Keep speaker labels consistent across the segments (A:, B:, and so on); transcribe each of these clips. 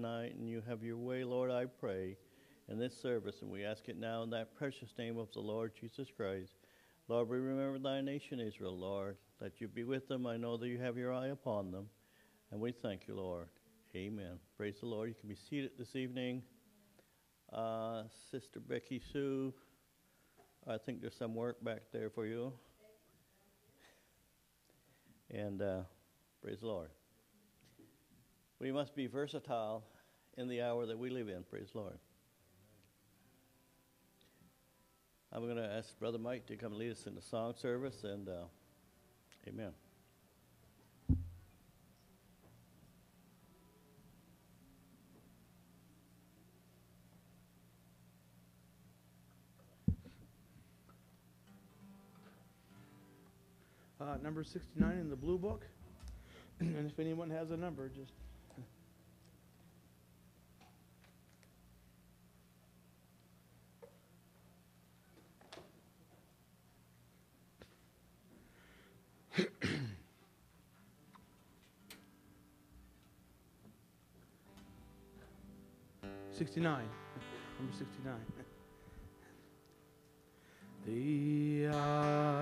A: tonight, and you have your way, Lord, I pray, in this service. And we ask it now in that precious name of the Lord Jesus Christ. Lord, we remember thy nation Israel, Lord, that you be with them. I know that you have your eye upon them. And we thank you, Lord. Amen. Praise the Lord. You can be seated this evening. Uh, Sister Becky Sue, I think there's some work back there for you. And uh, praise the Lord. We must be versatile in the hour that we live in. Praise the Lord. I'm going to ask Brother Mike to come lead us in the song service, and uh, amen.
B: Uh, number 69 in the blue book. and if anyone has a number, just. Sixty-nine, number sixty-nine. The uh,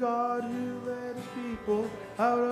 B: God
C: who led his people out of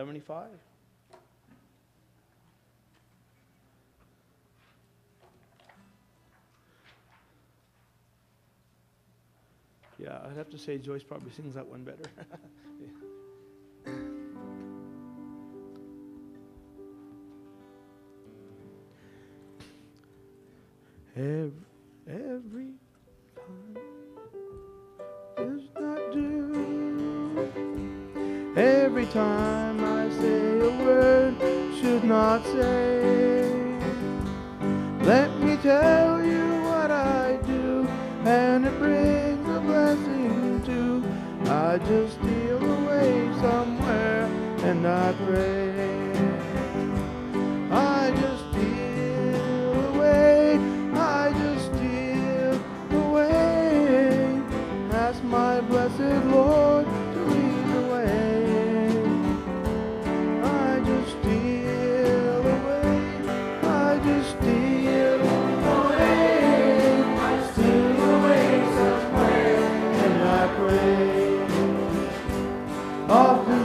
C: 75? Yeah, I'd have to say Joyce probably sings that one better. Every, every time does not do every time should not say. Let me tell you what I do, and it brings a blessing too. I just steal away somewhere and I pray.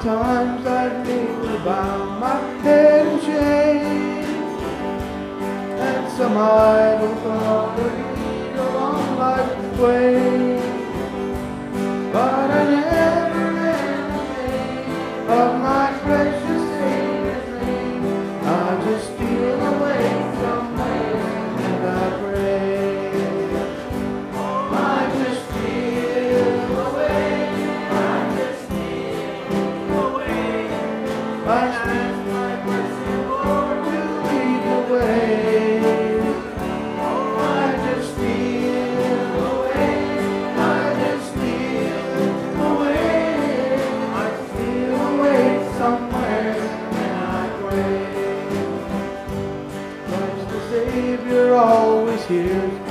C: times I've nearly bound my head in shame. And some idle thought of lead along life's way
D: tears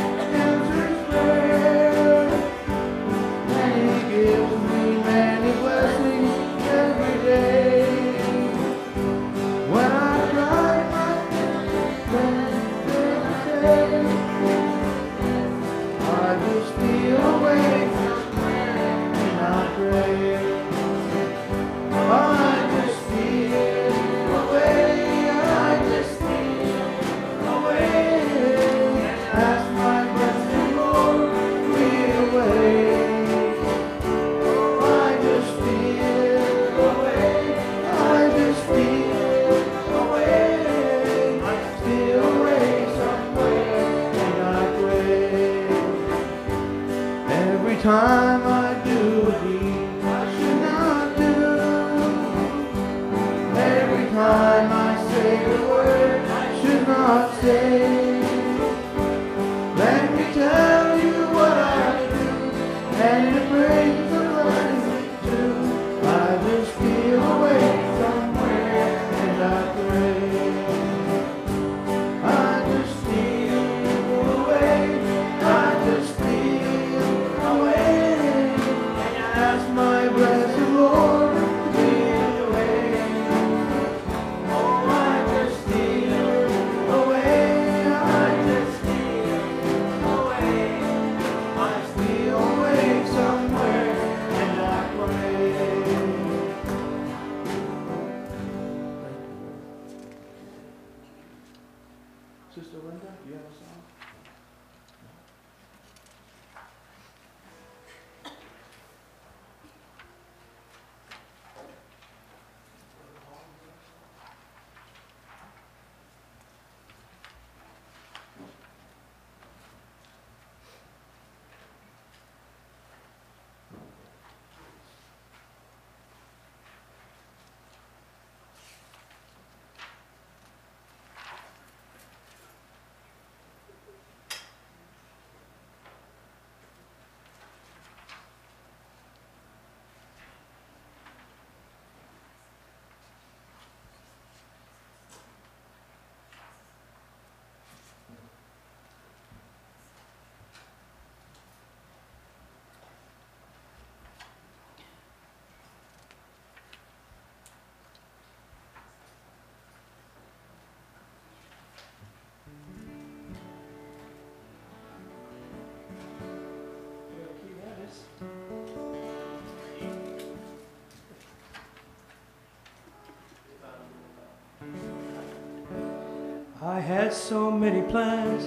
D: had so many plans,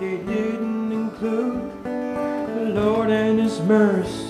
D: they didn't include the Lord and His mercies.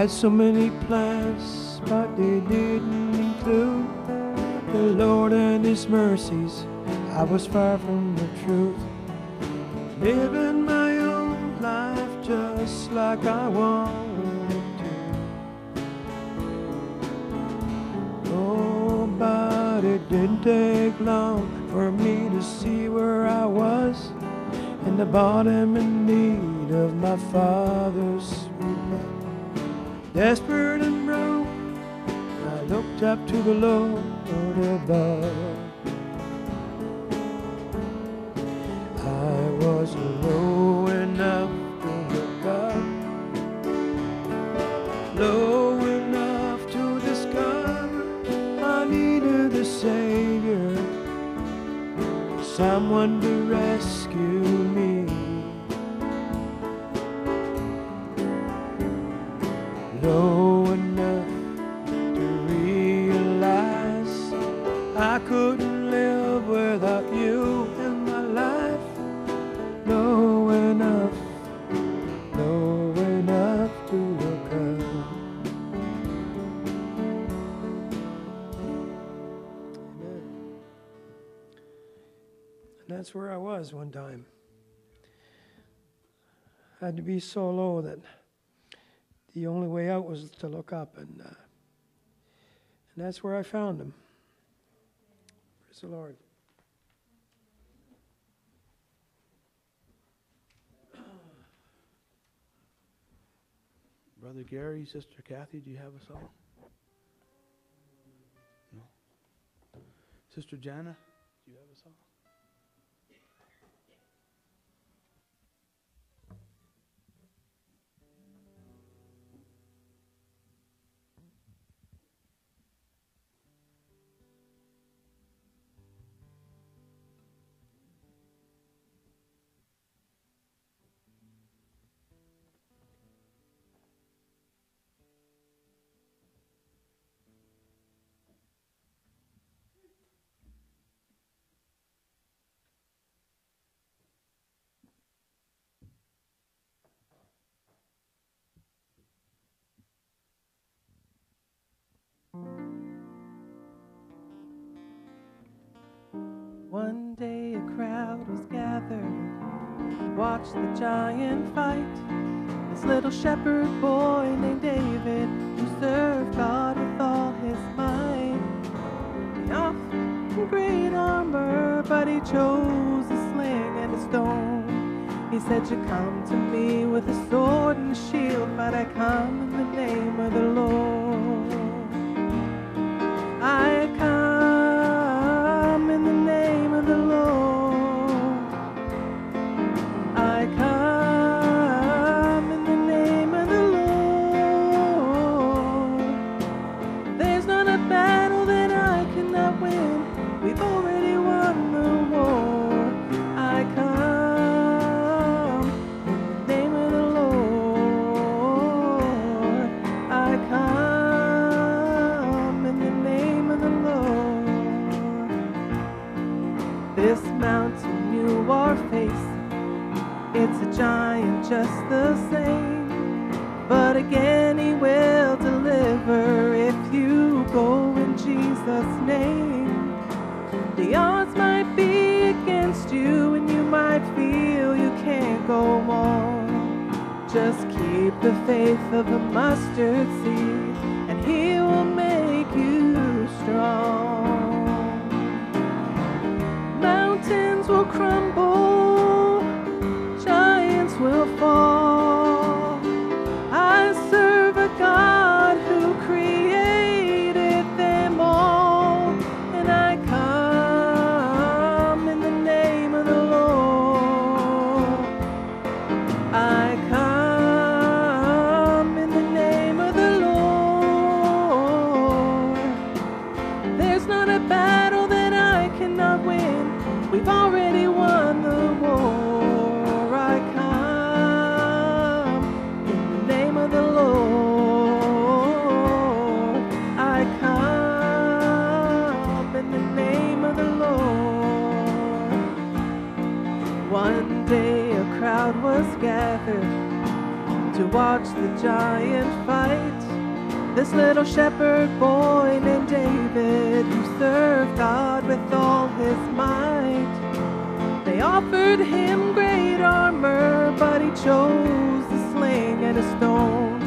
D: Had so many plans, but they didn't include the Lord and His mercies. I was far from the truth living my own life just like I wanted to. Oh, but it didn't take long for me to see where I was in the bottom in need of my Father's. Desperate and broke, I looked up to the Lord above. I was low enough to look up, low enough to discover I needed a Savior, someone was one time. I had to be so low that the only way out was to look up, and uh, and that's where I found him. Praise the Lord.
B: Brother Gary, Sister Kathy, do you have a song? No. Sister Jana,
E: One day a crowd was gathered, watch the giant fight. This little shepherd boy named David, who served God with all his might. He offered great armor, but he chose a sling and a stone. He said, You come to me with a sword and a shield, but I come in the name of the Lord. Just the same. But again, he will deliver if you go in Jesus' name. The odds might be against you, and you might feel you can't go on. Just keep the faith of a mustard seed, and he will make you strong. Mountains will crumble, watch the giant fight. This little shepherd boy named David, who served God with all his might. They offered him great armor, but he chose a sling and a stone.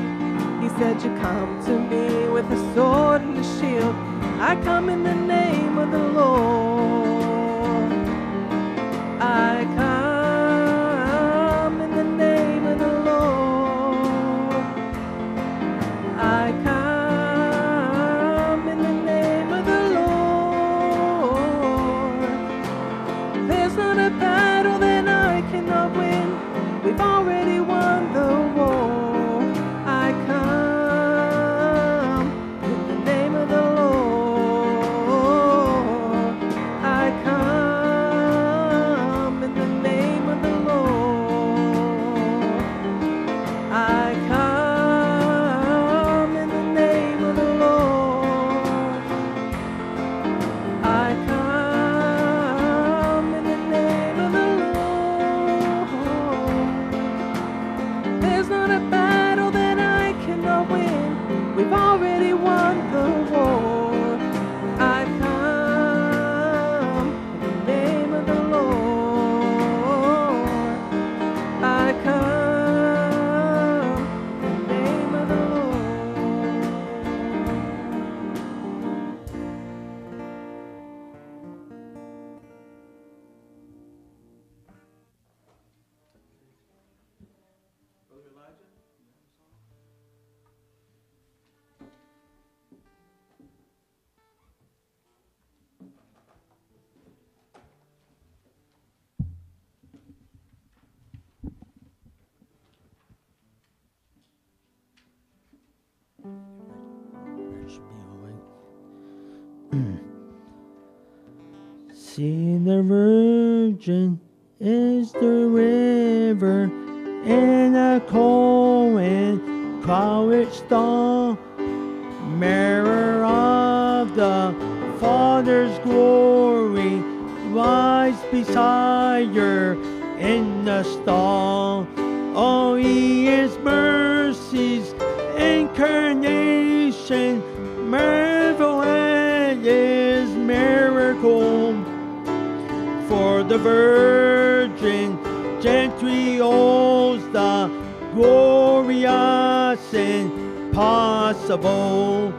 E: He said, You come to me with a sword and a shield. I come in the name of the Lord. I in the
D: stall. Oh, he is mercy's incarnation, marvel at his miracle.
A: for the Virgin Gentriosa, glorious and possible. Oh,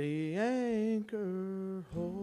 A: the
C: anchor hold,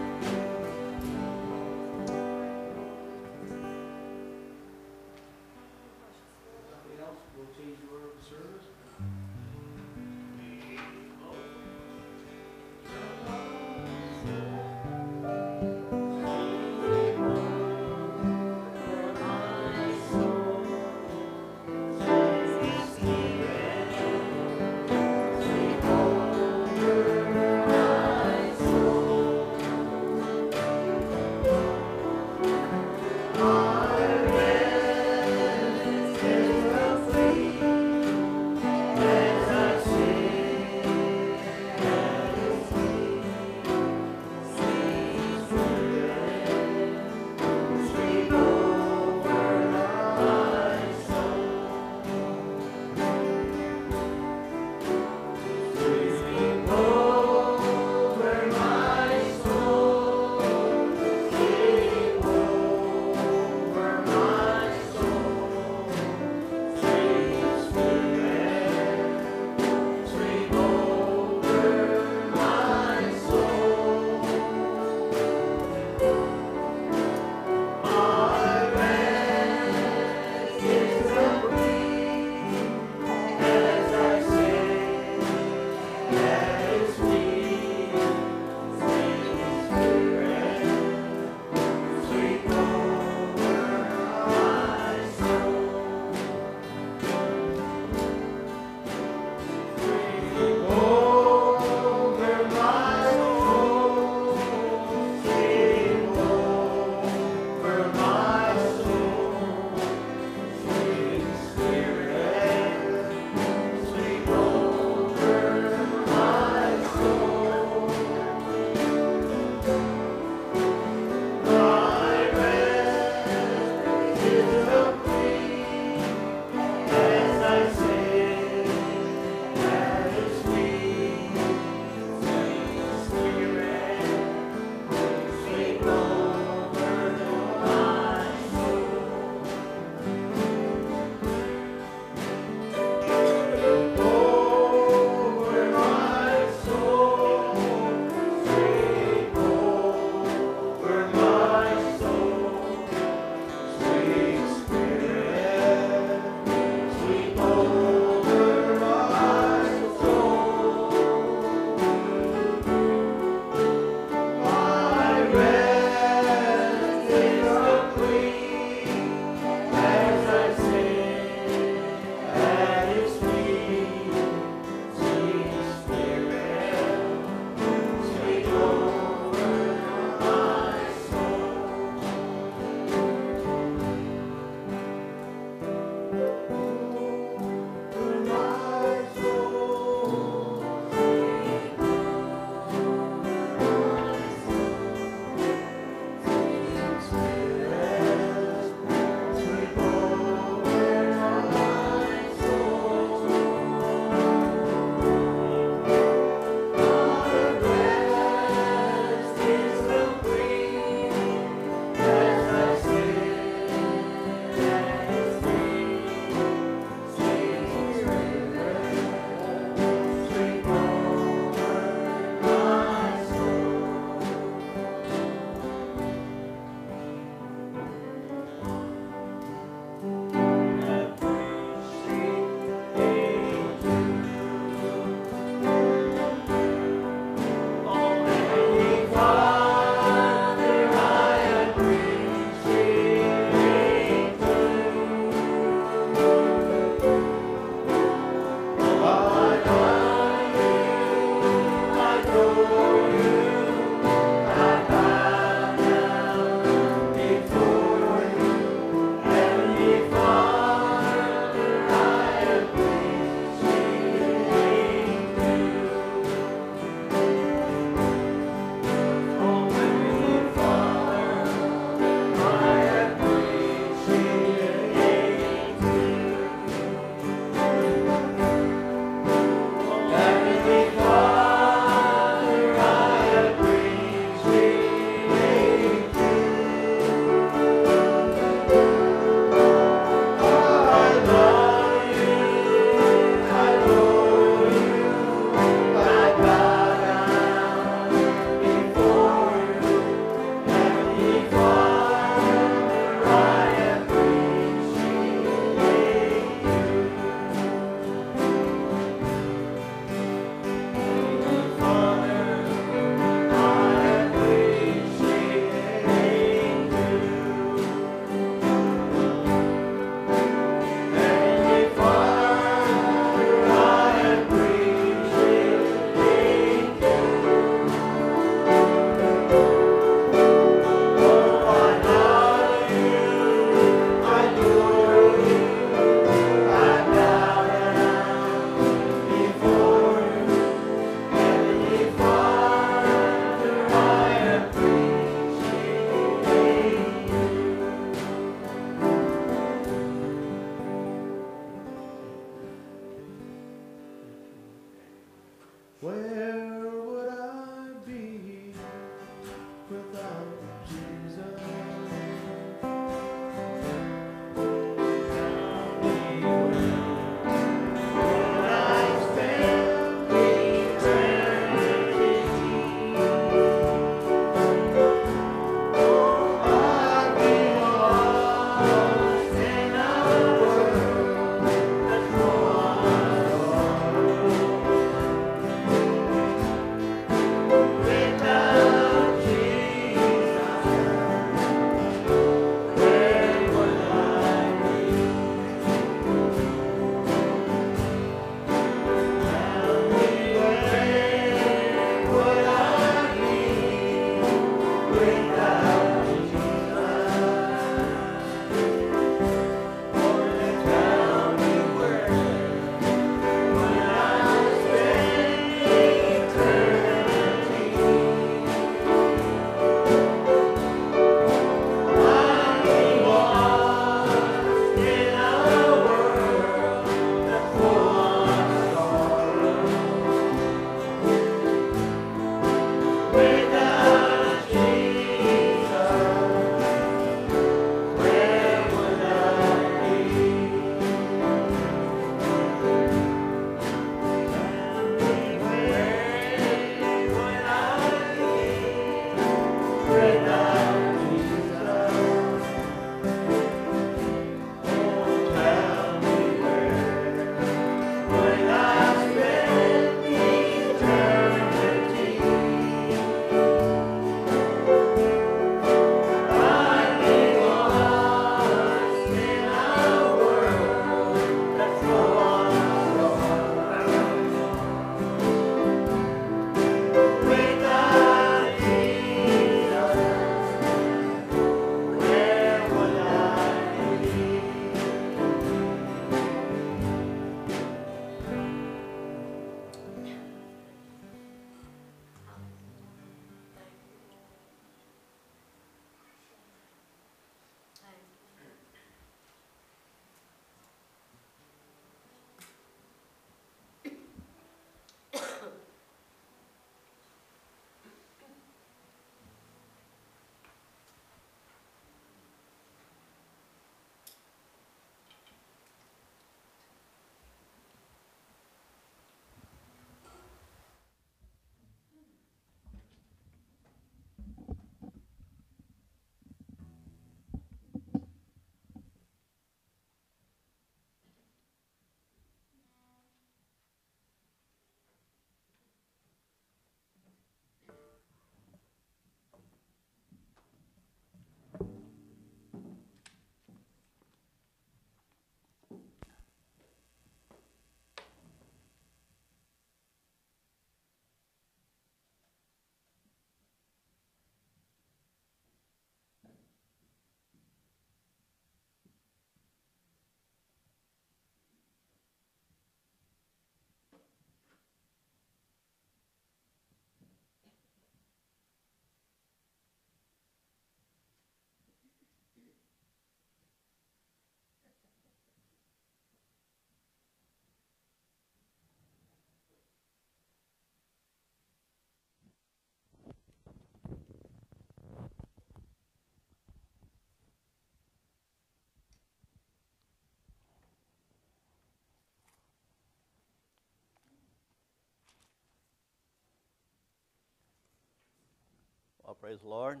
A: I'll praise the Lord.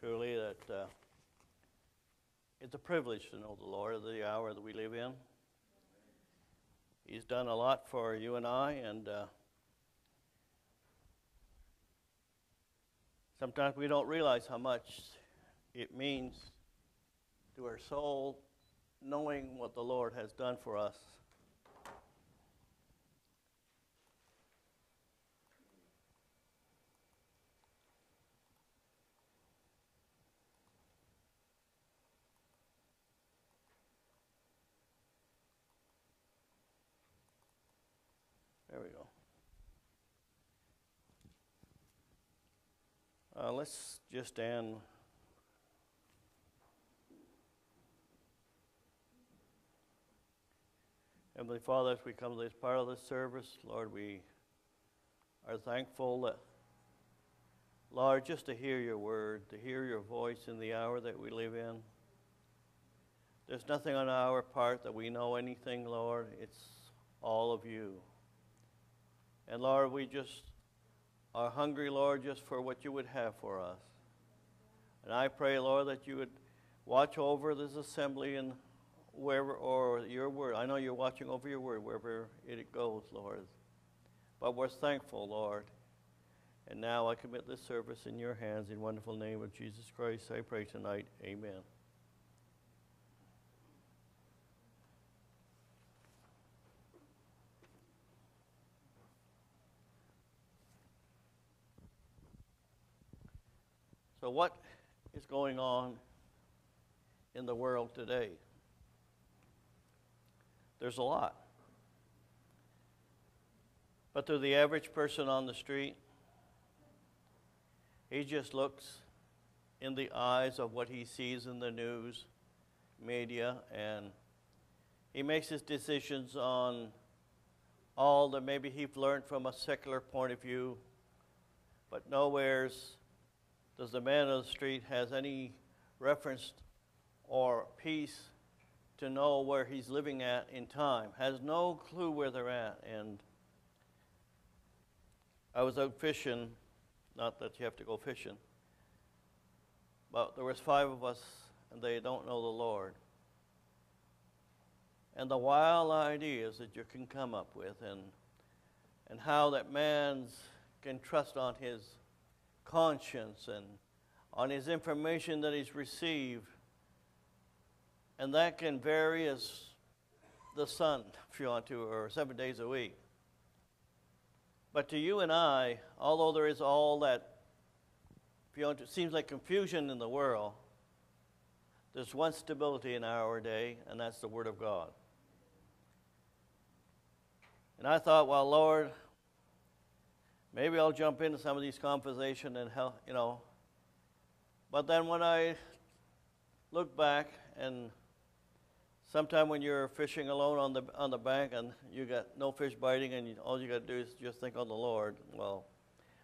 A: Truly, that uh, it's a privilege to know the Lord of the hour that we live in. He's done a lot for you and I, and uh, sometimes we don't realize how much it means to our soul knowing what the Lord has done for us. There we go. Uh, let's just stand. Heavenly Father, as we come to this part of this service, Lord, we are thankful that, Lord, just to hear your word, to hear your voice in the hour that we live in. There's nothing on our part that we know anything, Lord. It's all of you. And Lord, we just are hungry, Lord, just for what you would have for us. And I pray, Lord, that you would watch over this assembly and wherever, or your word. I know you're watching over your word wherever it goes, Lord. But we're thankful, Lord. And now I commit this service in your hands in wonderful name of Jesus Christ. I pray tonight. Amen. So, what is going on in the world today? There's a lot. But to the average person on the street, he just looks in the eyes of what he sees in the news, media, and he makes his decisions on all that maybe he's learned from a secular point of view, but nowhere's does the man on the street has any reference or peace to know where he's living at in time? Has no clue where they're at. And i was out fishing not that you have to go fishing but there was five of us and they don't know the lord. And the wild ideas that you can come up with and and how that man's can trust on his conscience and on his information that he's received. And that can vary as the sun, if you want to, or seven days a week. But to you and I, although there is all that, if you want to, seems like confusion in the world, there's one stability in our day, and that's the Word of God. And I thought, well, Lord, maybe I'll jump into some of these conversations and help, you know. But then when I look back and sometime when you're fishing alone on the on the bank and you got no fish biting and you, all you got to do is just think on the Lord, well,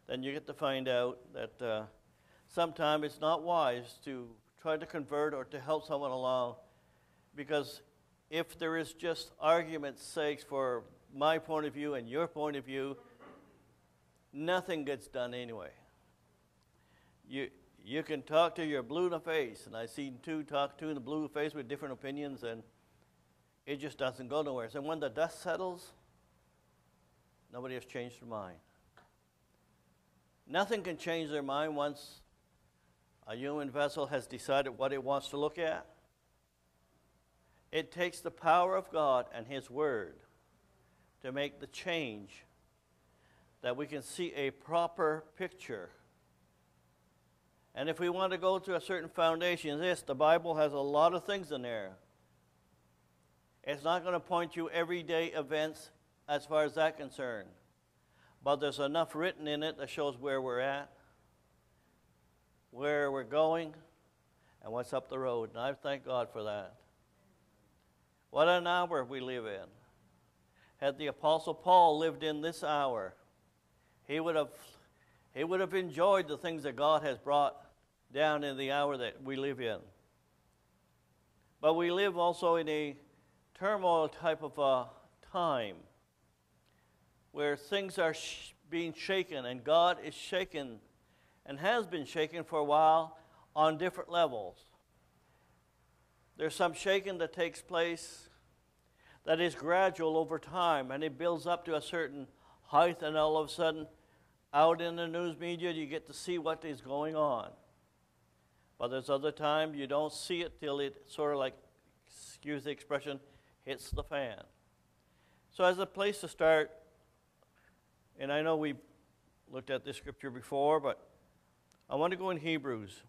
A: then you get to find out that uh, sometimes it's not wise to try to convert or to help someone along because if there is just argument's sakes for my point of view and your point of view, nothing gets done anyway. You, you can talk to your blue in the face, and I've seen two talk to in the blue face with different opinions, and it just doesn't go nowhere. So when the dust settles, nobody has changed their mind. Nothing can change their mind once a human vessel has decided what it wants to look at. It takes the power of God and His Word to make the change that we can see a proper picture. And if we want to go to a certain foundation, this, the Bible has a lot of things in there. It's not going to point you everyday events as far as that concerned. But there's enough written in it that shows where we're at, where we're going, and what's up the road. And I thank God for that. What an hour we live in. Had the Apostle Paul lived in this hour, he would have he would have enjoyed the things that God has brought down in the hour that we live in. But we live also in a turmoil type of a time. where things are sh- being shaken, and God is shaken and has been shaken for a while on different levels. There's some shaking that takes place that is gradual over time, and it builds up to a certain height, and all of a sudden, out in the news media, you get to see what is going on. But there's other times you don't see it till it sort of like, excuse the expression, hits the fan. So, as a place to start, and I know we looked at this scripture before, but I want to go in Hebrews.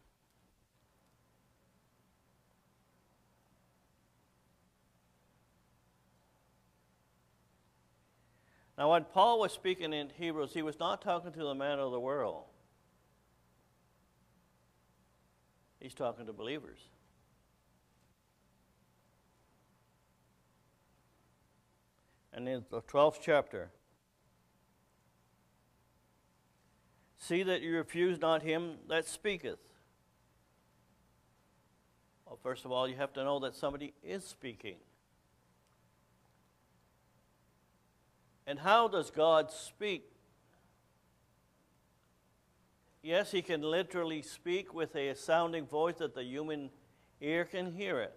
A: Now, when Paul was speaking in Hebrews, he was not talking to the man of the world. He's talking to believers. And in the 12th chapter, see that you refuse not him that speaketh. Well, first of all, you have to know that somebody is speaking. And how does God speak? Yes, he can literally speak with a sounding voice that the human ear can hear it.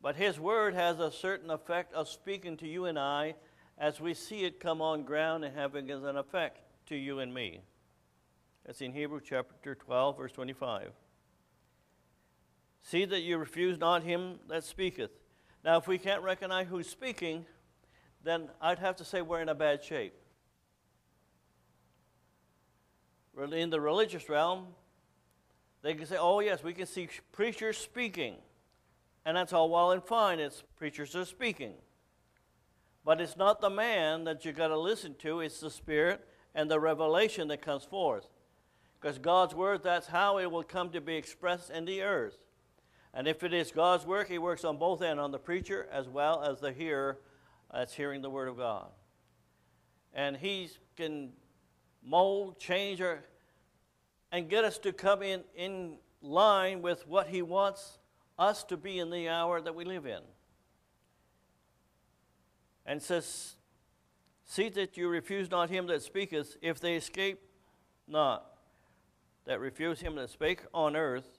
A: But his word has a certain effect of speaking to you and I as we see it come on ground and having an effect to you and me. That's in Hebrews chapter 12, verse 25. See that you refuse not him that speaketh. Now, if we can't recognize who's speaking, then I'd have to say we're in a bad shape. In the religious realm, they can say, oh, yes, we can see preachers speaking. And that's all well and fine. It's preachers are speaking. But it's not the man that you got to listen to, it's the spirit and the revelation that comes forth. Because God's word, that's how it will come to be expressed in the earth. And if it is God's work, He works on both ends, on the preacher as well as the hearer that's hearing the Word of God. And He can mold, change, or, and get us to come in, in line with what He wants us to be in the hour that we live in. And says, See that you refuse not him that speaketh, if they escape not, that refuse him that spake on earth,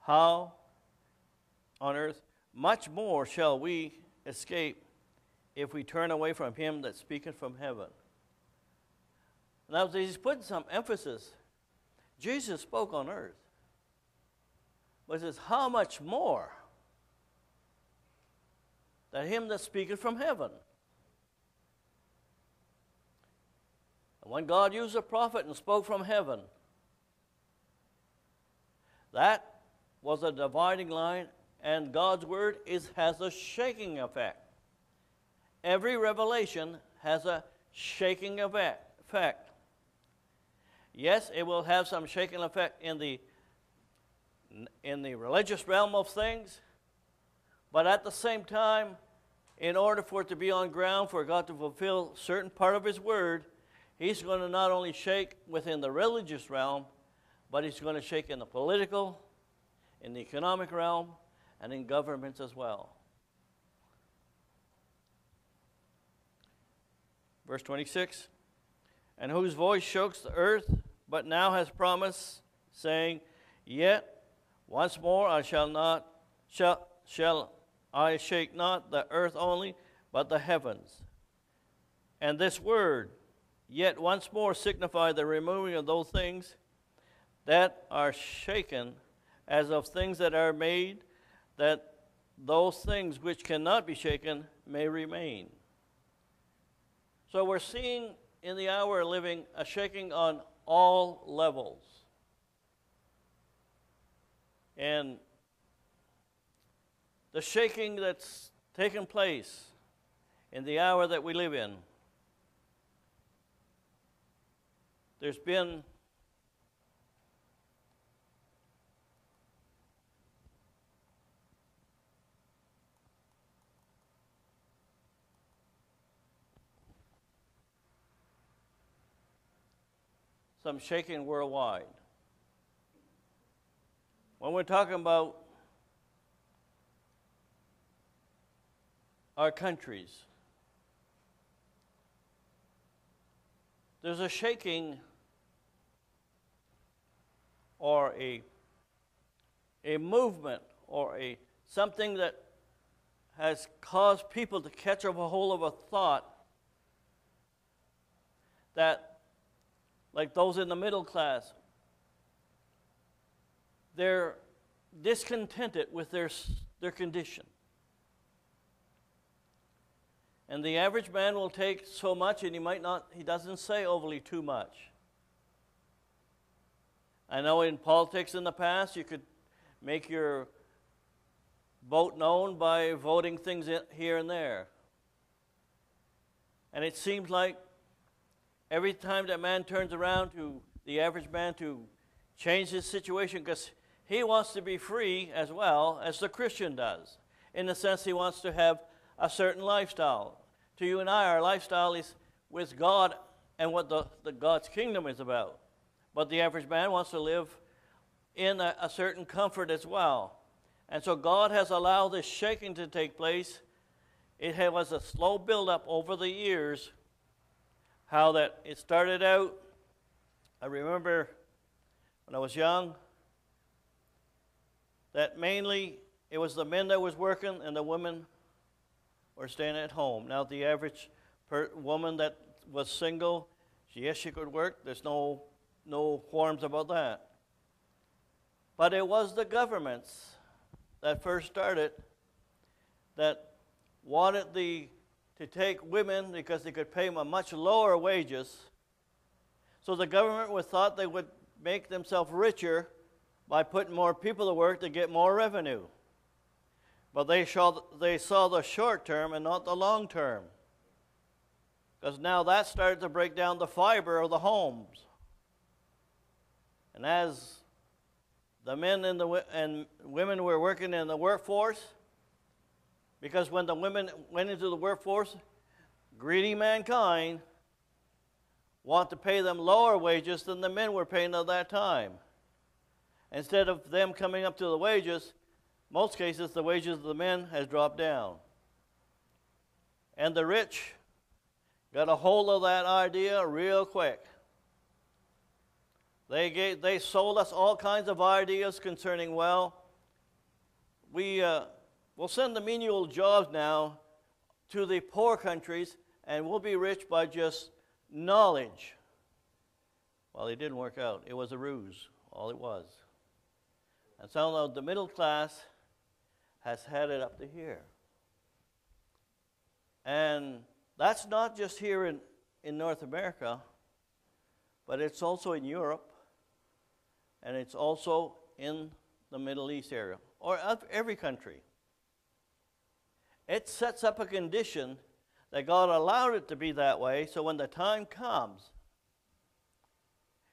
A: how on earth, much more shall we escape if we turn away from him that speaketh from heaven. Now, he's putting some emphasis. Jesus spoke on earth. But says, How much more than him that speaketh from heaven? And when God used a prophet and spoke from heaven, that was a dividing line and God's word is, has a shaking effect. Every revelation has a shaking effect. Yes, it will have some shaking effect in the in the religious realm of things, but at the same time, in order for it to be on ground, for God to fulfill certain part of His word, He's going to not only shake within the religious realm, but He's going to shake in the political, in the economic realm, and in governments as well. Verse 26 And whose voice shakes the earth, but now has promised, saying, Yet once more I shall not, shall, shall I shake not the earth only, but the heavens. And this word, yet once more, signify the removing of those things that are shaken, as of things that are made that those things which cannot be shaken may remain. So we're seeing in the hour of living a shaking on all levels. And the shaking that's taken place in the hour that we live in, there's been some shaking worldwide. When we're talking about our countries, there's a shaking or a, a movement or a something that has caused people to catch up a hold of a thought that like those in the middle class, they're discontented with their, their condition. And the average man will take so much, and he might not, he doesn't say overly too much. I know in politics in the past, you could make your vote known by voting things here and there. And it seems like every time that man turns around to the average man to change his situation, because he wants to be free as well as the Christian does, in the sense he wants to have a certain lifestyle. To you and I, our lifestyle is with God and what the, the God's kingdom is about. But the average man wants to live in a, a certain comfort as well. And so God has allowed this shaking to take place. It was a slow buildup over the years. How that it started out. I remember when I was young that mainly it was the men that was working and the women were staying at home. Now the average per- woman that was single, she, yes, she could work. There's no no qualms about that. But it was the governments that first started that wanted the to take women because they could pay them a much lower wages. So the government thought they would make themselves richer by putting more people to work to get more revenue. But they saw, they saw the short term and not the long term. Because now that started to break down the fiber of the homes. And as the men and the and women were working in the workforce, because when the women went into the workforce, greedy mankind want to pay them lower wages than the men were paying at that time. Instead of them coming up to the wages, most cases the wages of the men has dropped down. And the rich got a hold of that idea real quick. They, gave, they sold us all kinds of ideas concerning, well, we uh, will send the menial jobs now to the poor countries and we'll be rich by just knowledge. Well, it didn't work out. It was a ruse, all it was. And so the middle class has had it up to here. And that's not just here in, in North America, but it's also in Europe, and it's also in the Middle East area, or every country. It sets up a condition that God allowed it to be that way, so when the time comes,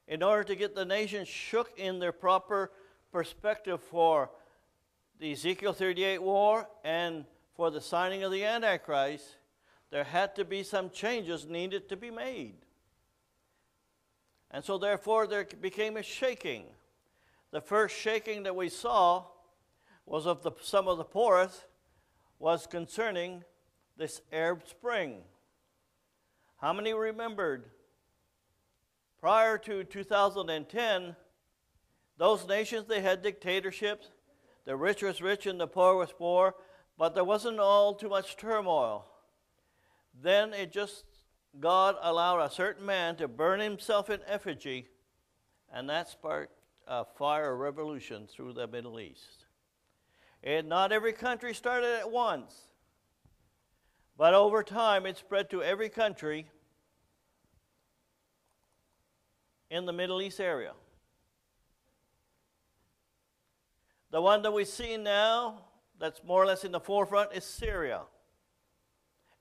A: in order to get the nation shook in their proper perspective for the Ezekiel 38 war and for the signing of the Antichrist, there had to be some changes needed to be made. And so, therefore, there became a shaking. The first shaking that we saw was of the, some of the poorest, was concerning this Arab Spring. How many remembered prior to 2010, those nations they had dictatorships. The rich was rich and the poor was poor, but there wasn't all too much turmoil. Then it just God allowed a certain man to burn himself in effigy, and that sparked a fire revolution through the Middle East. And not every country started at once, but over time it spread to every country in the Middle East area. The one that we see now that's more or less in the forefront is Syria.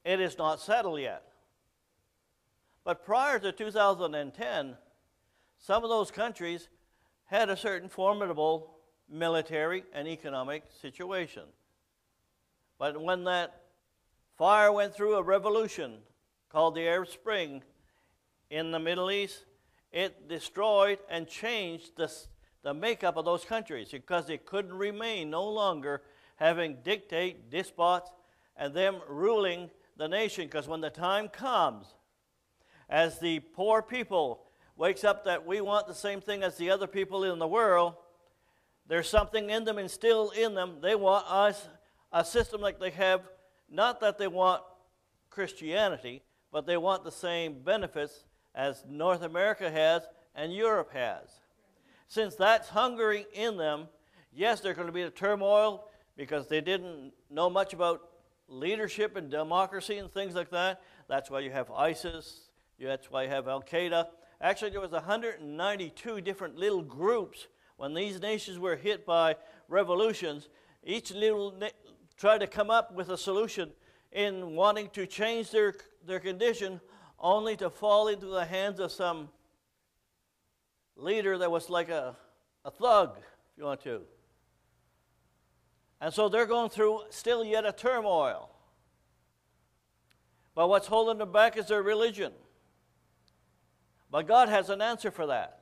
A: It is not settled yet. But prior to 2010, some of those countries had a certain formidable military and economic situation. But when that fire went through a revolution called the Arab Spring in the Middle East, it destroyed and changed the, the makeup of those countries because it couldn't remain no longer having dictate, despots, and them ruling the nation. Because when the time comes, as the poor people wakes up that we want the same thing as the other people in the world, there's something in them instilled in them. They want us a system like they have, not that they want Christianity, but they want the same benefits as North America has and Europe has. Since that's hungering in them, yes, there's going to be a turmoil because they didn't know much about leadership and democracy and things like that. That's why you have ISIS. That's why you have Al Qaeda. Actually, there was 192 different little groups when these nations were hit by revolutions. Each little na- tried to come up with a solution in wanting to change their, their condition, only to fall into the hands of some leader that was like a, a thug, if you want to. And so they're going through still yet a turmoil. But what's holding them back is their religion. But God has an answer for that.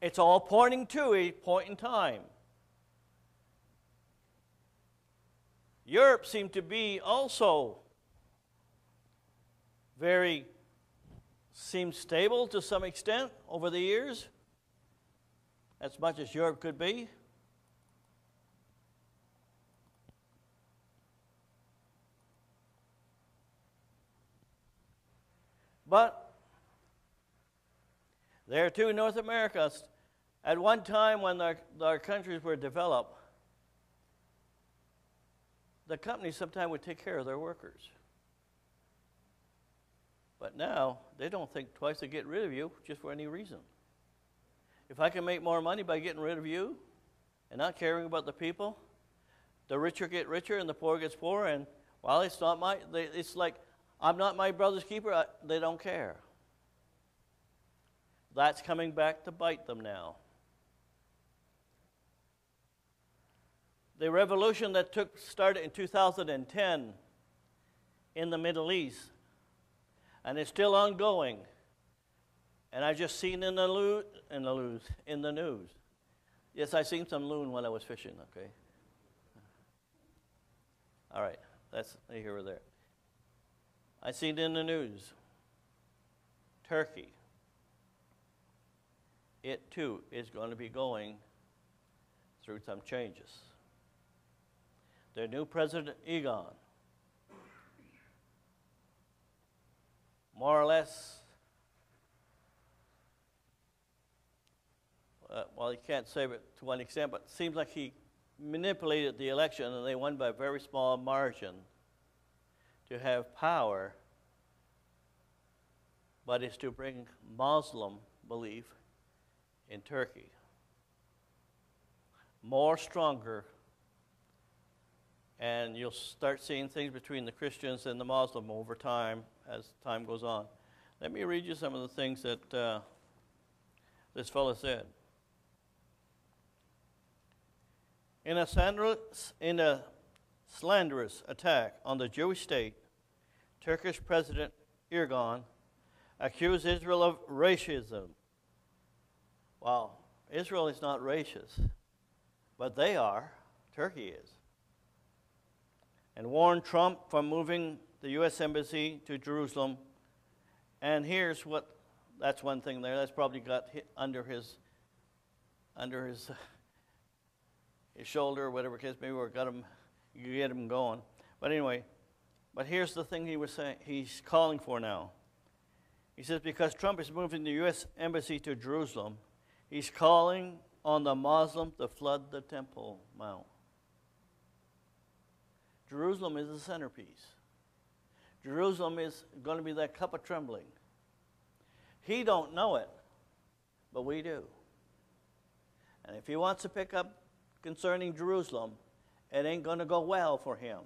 A: It's all pointing to a point in time. Europe seemed to be also very seemed stable to some extent over the years, as much as Europe could be. But there too, North America, at one time when our, our countries were developed, the companies sometimes would take care of their workers. But now, they don't think twice to get rid of you just for any reason. If I can make more money by getting rid of you and not caring about the people, the richer get richer and the poor gets poorer. And while it's not my, they, it's like, I'm not my brother's keeper, I, they don't care. That's coming back to bite them now. The revolution that took started in 2010 in the Middle East, and it's still ongoing. And I just seen in the loo- in the news in the news. Yes, I seen some loon when I was fishing. Okay. All right, that's here or there. I seen in the news. Turkey. It too is going to be going through some changes. Their new president, Egon, more or less, uh, well, you can't say it to one extent, but it seems like he manipulated the election and they won by a very small margin to have power, but is to bring Muslim belief in Turkey. More stronger, and you'll start seeing things between the Christians and the Muslim over time as time goes on. Let me read you some of the things that uh, this fellow said. In a, slanderous, in a slanderous attack on the Jewish state, Turkish President Erdogan accused Israel of racism. Wow, Israel is not racist, but they are. Turkey is. And warned Trump from moving the U.S. Embassy to Jerusalem. And here's what that's one thing there. That's probably got under his under his his shoulder or whatever case maybe or got him you get him going. But anyway, but here's the thing he was saying he's calling for now. He says because Trump is moving the US embassy to Jerusalem, he's calling on the Muslim to flood the Temple Mount. Jerusalem is the centerpiece. Jerusalem is going to be that cup of trembling. He don't know it, but we do. And if he wants to pick up concerning Jerusalem, it ain't going to go well for him.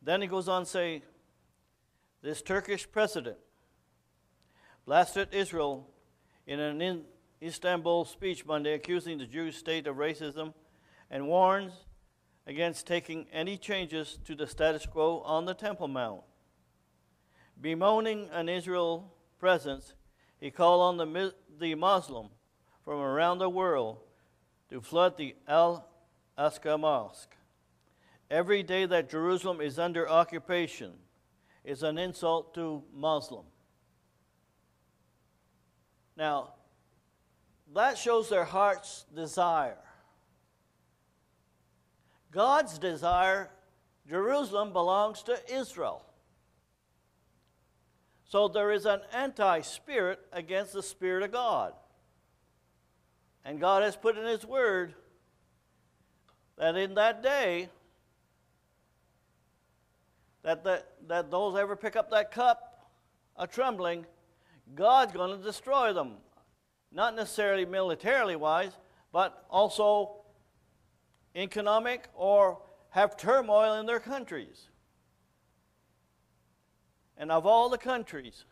A: Then he goes on to say, this Turkish president blasted Israel in an Istanbul speech Monday, accusing the Jewish state of racism and warns against taking any changes to the status quo on the Temple Mount. Bemoaning an Israel presence, he called on the, the Muslim from around the world to flood the Al Aqsa Mosque. Every day that Jerusalem is under occupation, is an insult to Muslim. Now, that shows their heart's desire. God's desire, Jerusalem belongs to Israel. So there is an anti spirit against the Spirit of God. And God has put in His Word that in that day, that, the, that those ever pick up that cup of trembling, God's going to destroy them. Not necessarily militarily wise, but also economic or have turmoil in their countries. And of all the countries,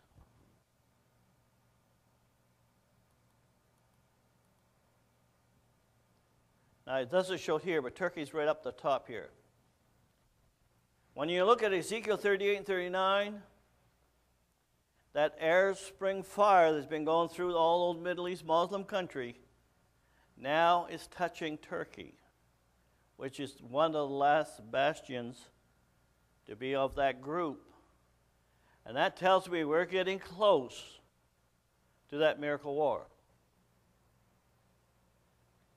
A: now it doesn't show here, but Turkey's right up the top here. When you look at Ezekiel 38 and 39, that Arab Spring fire that's been going through all old Middle East Muslim country now is touching Turkey, which is one of the last bastions to be of that group. And that tells me we're getting close to that miracle war.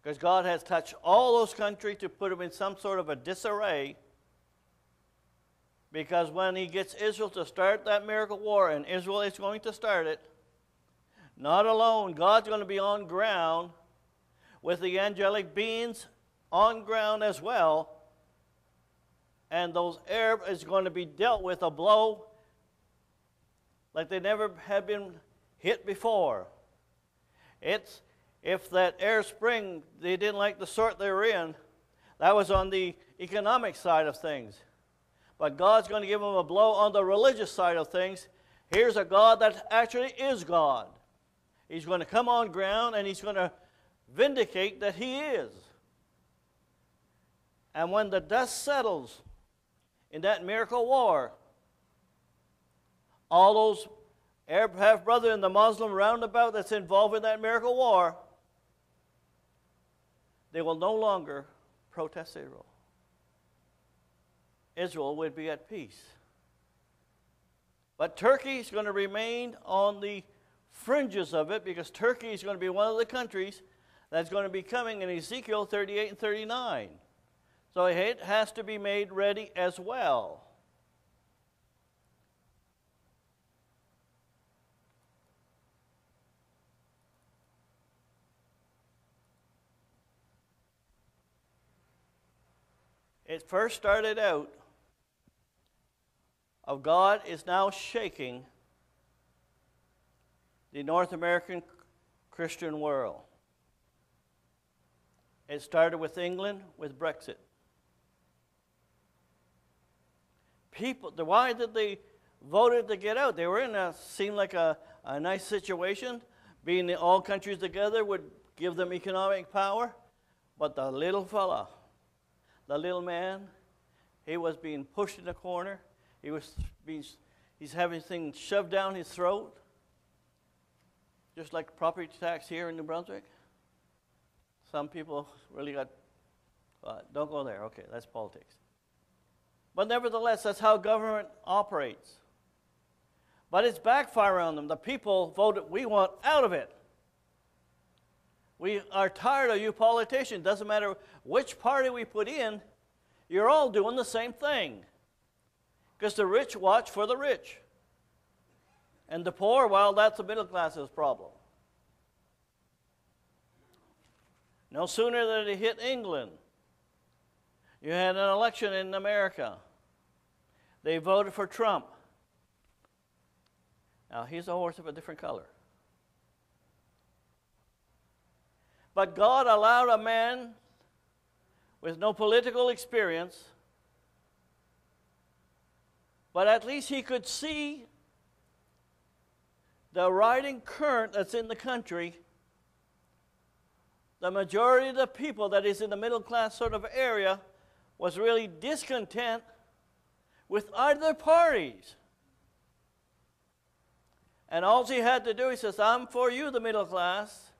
A: Because God has touched all those countries to put them in some sort of a disarray because when he gets Israel to start that miracle war, and Israel is going to start it, not alone, God's going to be on ground with the angelic beings on ground as well. And those Arab is going to be dealt with a blow like they never have been hit before. It's if that air Spring they didn't like the sort they were in, that was on the economic side of things but God's going to give them a blow on the religious side of things. Here's a God that actually is God. He's going to come on ground and he's going to vindicate that he is. And when the dust settles in that miracle war, all those Arab half brother and the Muslim roundabout that's involved in that miracle war, they will no longer protest Israel. Israel would be at peace. But Turkey is going to remain on the fringes of it because Turkey is going to be one of the countries that's going to be coming in Ezekiel 38 and 39. So it has to be made ready as well. It first started out of God is now shaking the North American Christian world. It started with England with Brexit. People, why did they voted to get out? They were in a seemed like a, a nice situation. Being all countries together would give them economic power, but the little fella, the little man, he was being pushed in a corner he was being, he's having things shoved down his throat, just like property tax here in New Brunswick. Some people really got, uh, don't go there. Okay, that's politics. But nevertheless, that's how government operates. But it's backfiring on them. The people voted, we want out of it. We are tired of you politicians. Doesn't matter which party we put in, you're all doing the same thing. Because the rich watch for the rich. And the poor, well, that's the middle class's problem. No sooner than it hit England, you had an election in America. They voted for Trump. Now, he's a horse of a different color. But God allowed a man with no political experience but at least he could see the riding current that's in the country. The majority of the people that is in the middle class sort of area was really discontent with either parties. And all he had to do, he says, I'm for you, the middle class,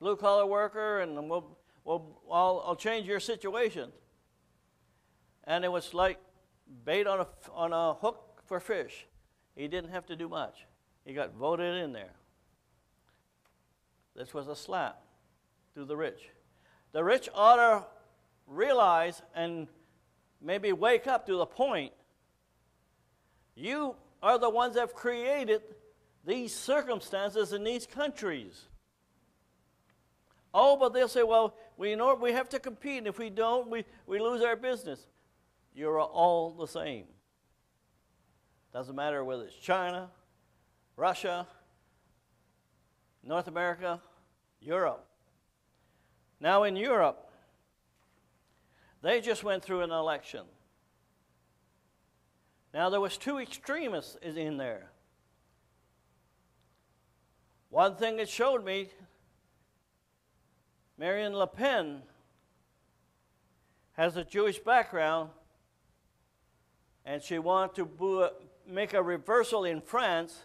A: blue collar worker, and we'll, we'll, I'll, I'll change your situation. And it was like bait on a, on a hook for fish. He didn't have to do much. He got voted in there. This was a slap to the rich. The rich ought to realize and maybe wake up to the point you are the ones that have created these circumstances in these countries. Oh, but they'll say, well, we know we have to compete, and if we don't, we, we lose our business. You're all the same. Doesn't matter whether it's China, Russia, North America, Europe. Now, in Europe, they just went through an election. Now, there was two extremists in there. One thing it showed me, Marine Le Pen has a Jewish background, and she wanted to make a reversal in France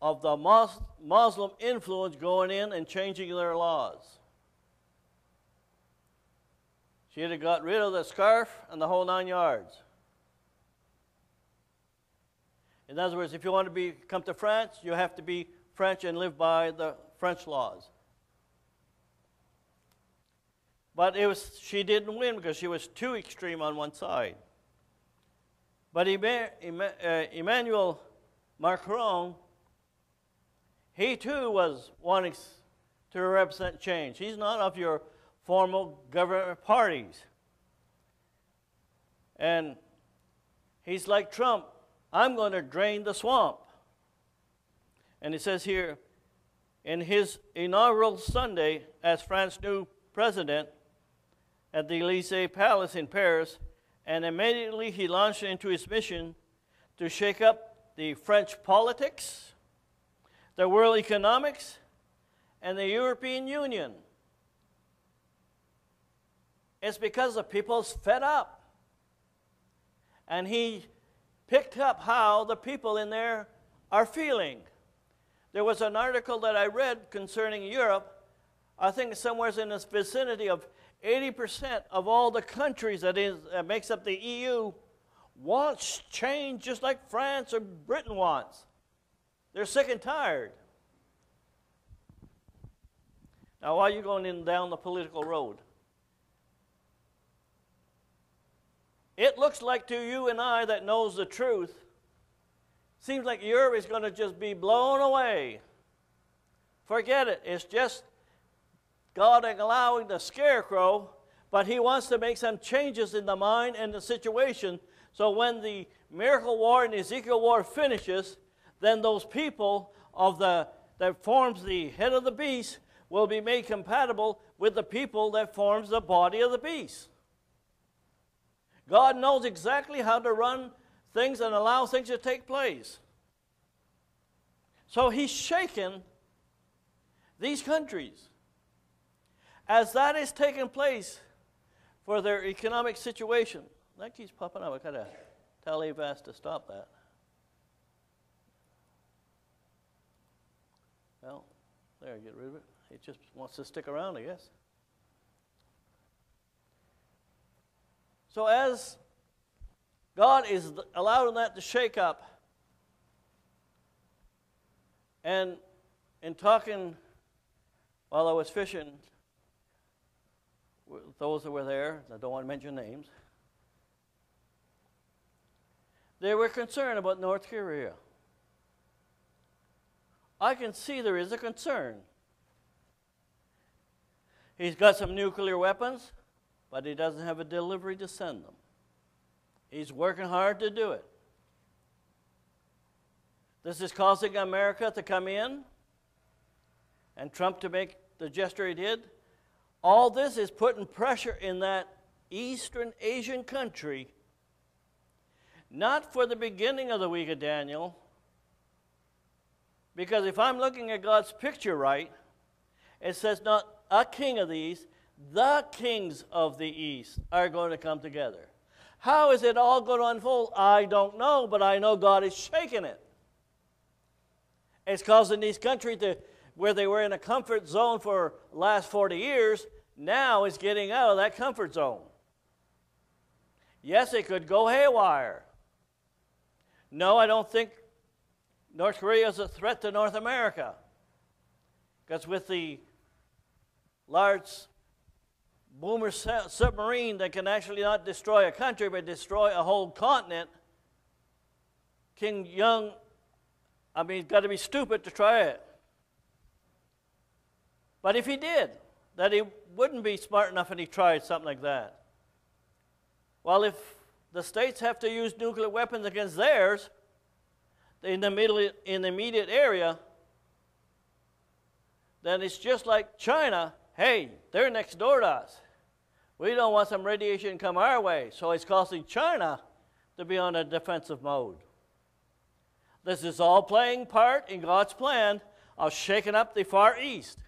A: of the Muslim influence going in and changing their laws. She had got rid of the scarf and the whole nine yards. In other words, if you want to be, come to France, you have to be French and live by the French laws. But it was, she didn't win because she was too extreme on one side. But uh, Emmanuel Macron, he too was wanting to represent change. He's not of your formal government parties. And he's like Trump I'm going to drain the swamp. And he says here, in his inaugural Sunday as France's new president at the Elysee Palace in Paris, and immediately he launched into his mission to shake up the French politics, the world economics, and the European Union. It's because the people's fed up. And he picked up how the people in there are feeling. There was an article that I read concerning Europe. I think somewhere in this vicinity of 80% of all the countries that is that makes up the EU wants change just like France or Britain wants. They're sick and tired. Now, why are you going in down the political road? It looks like to you and I that knows the truth, seems like Europe is going to just be blown away. Forget it. It's just God allowing the scarecrow, but He wants to make some changes in the mind and the situation. So when the miracle war and Ezekiel war finishes, then those people of the that forms the head of the beast will be made compatible with the people that forms the body of the beast. God knows exactly how to run things and allow things to take place. So he's shaken these countries. As that is taking place for their economic situation, that keeps popping up. I gotta tell Avast to stop that. Well, there, get rid of it. It just wants to stick around, I guess. So, as God is allowing that to shake up, and in talking while I was fishing those that were there, I don't want to mention names, they were concerned about North Korea. I can see there is a concern. He's got some nuclear weapons but he doesn't have a delivery to send them. He's working hard to do it. This is causing America to come in and Trump to make the gesture he did. All this is putting pressure in that Eastern Asian country, not for the beginning of the week of Daniel, because if I'm looking at God's picture right, it says not a king of these, the kings of the east are going to come together. How is it all going to unfold? I don't know, but I know God is shaking it. It's causing these countries to, where they were in a comfort zone for last 40 years, now is getting out of that comfort zone. Yes, it could go haywire. No, I don't think North Korea is a threat to North America. Because with the large boomer submarine that can actually not destroy a country but destroy a whole continent, Kim Jong, I mean, he's got to be stupid to try it. But if he did, that he wouldn't be smart enough and he tried something like that. Well, if the states have to use nuclear weapons against theirs in the, middle, in the immediate area, then it's just like China. Hey, they're next door to us. We don't want some radiation to come our way, so it's causing China to be on a defensive mode. This is all playing part in God's plan of shaking up the Far East.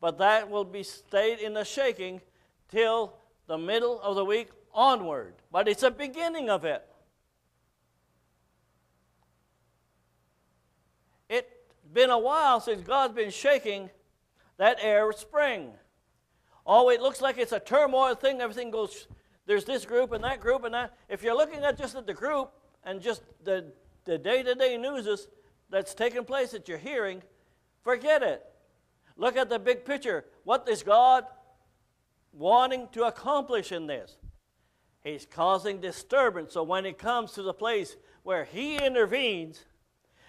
A: But that will be stayed in the shaking till the middle of the week onward. But it's a beginning of it. It's been a while since God's been shaking that Arab Spring. Oh, it looks like it's a turmoil thing. Everything goes, there's this group and that group and that. If you're looking at just at the group and just the, the day-to-day news that's taking place that you're hearing, forget it. Look at the big picture. What is God wanting to accomplish in this? He's causing disturbance. So when it comes to the place where He intervenes,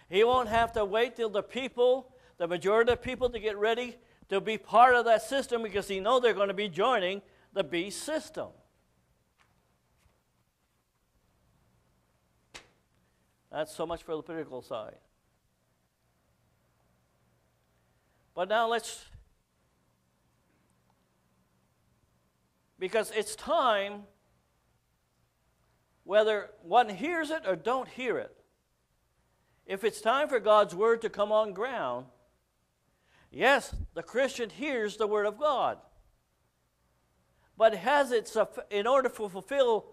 A: He won't have to wait till the people, the majority of people, to get ready to be part of that system because He knows they're going to be joining the beast system. That's so much for the political side. But now let's, because it's time, whether one hears it or don't hear it, if it's time for God's word to come on ground, yes, the Christian hears the word of God. But has it, in order to fulfill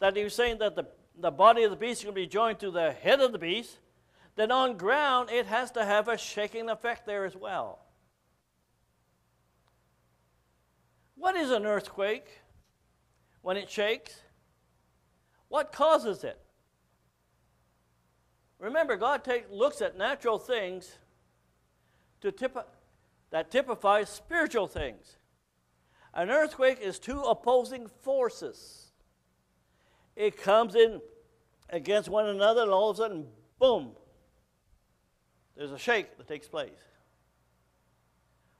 A: that he was saying that the, the body of the beast is going to be joined to the head of the beast, then on ground it has to have a shaking effect there as well. What is an earthquake when it shakes? What causes it? Remember, God take, looks at natural things to that typifies spiritual things. An earthquake is two opposing forces. It comes in against one another, and all of a sudden, boom, there's a shake that takes place.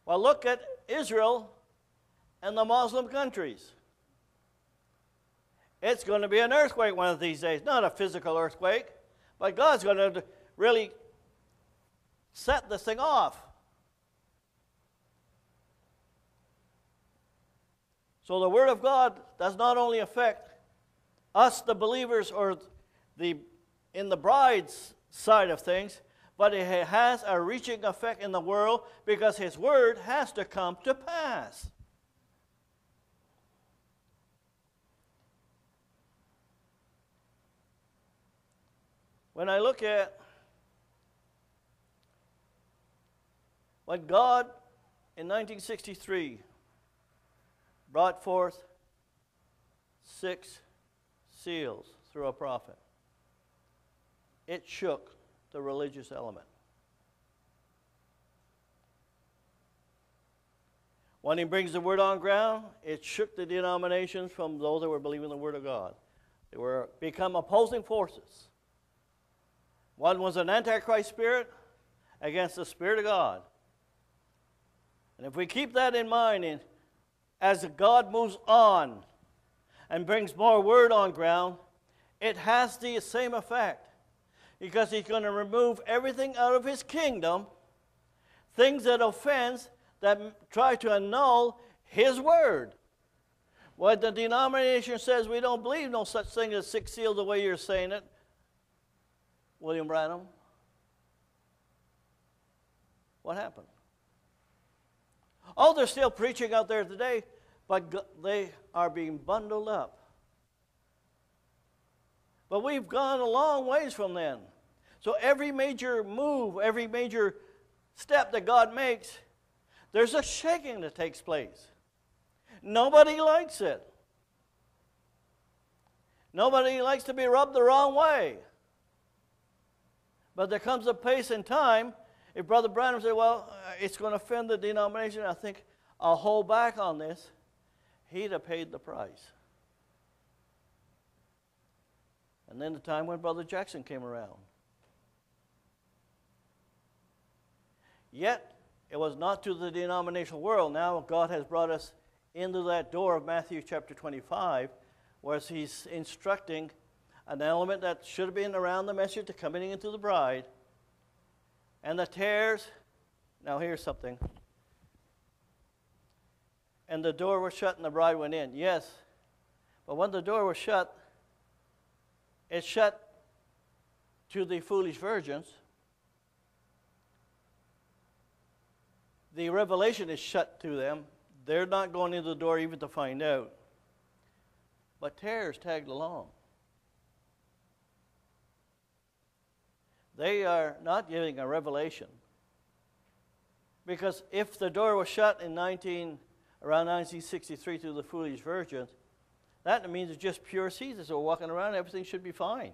A: Well, look at Israel and the Muslim countries. It's going to be an earthquake one of these days. Not a physical earthquake, but God's going to really set this thing off. So the Word of God does not only affect us, the believers, or the in the bride's side of things, but it has a reaching effect in the world because His Word has to come to pass. When I look at what God in 1963 brought forth six seals through a prophet, it shook the religious element. When he brings the word on ground, it shook the denominations from those that were believing the word of God. They were become opposing forces. One was an antichrist spirit against the spirit of God. And if we keep that in mind, and as God moves on and brings more word on ground, it has the same effect because he's going to remove everything out of his kingdom, things that offend, that try to annul his word. What the denomination says, we don't believe no such thing as six seals the way you're saying it. William Branham. What happened? Oh, they're still preaching out there today, but they are being bundled up. But we've gone a long ways from then. So every major move, every major step that God makes, there's a shaking that takes place. Nobody likes it. Nobody likes to be rubbed the wrong way. But there comes a place in time, if Brother Branham said, well, uh, it's going to offend the denomination, I think I'll hold back on this, he'd have paid the price. And then the time when Brother Jackson came around. Yet, it was not to the denominational world. Now, God has brought us into that door of Matthew chapter 25, where He's instructing an element that should have been around the message to coming into the bride. And the tares, now here's something. And the door was shut and the bride went in. Yes. But when the door was shut, it shut to the foolish virgins. The revelation is shut to them. They're not going into the door even to find out. But tares tagged along. They are not giving a revelation. Because if the door was shut in 19, around 1963 to the foolish virgins, that means it's just pure seasons. So walking around, everything should be fine.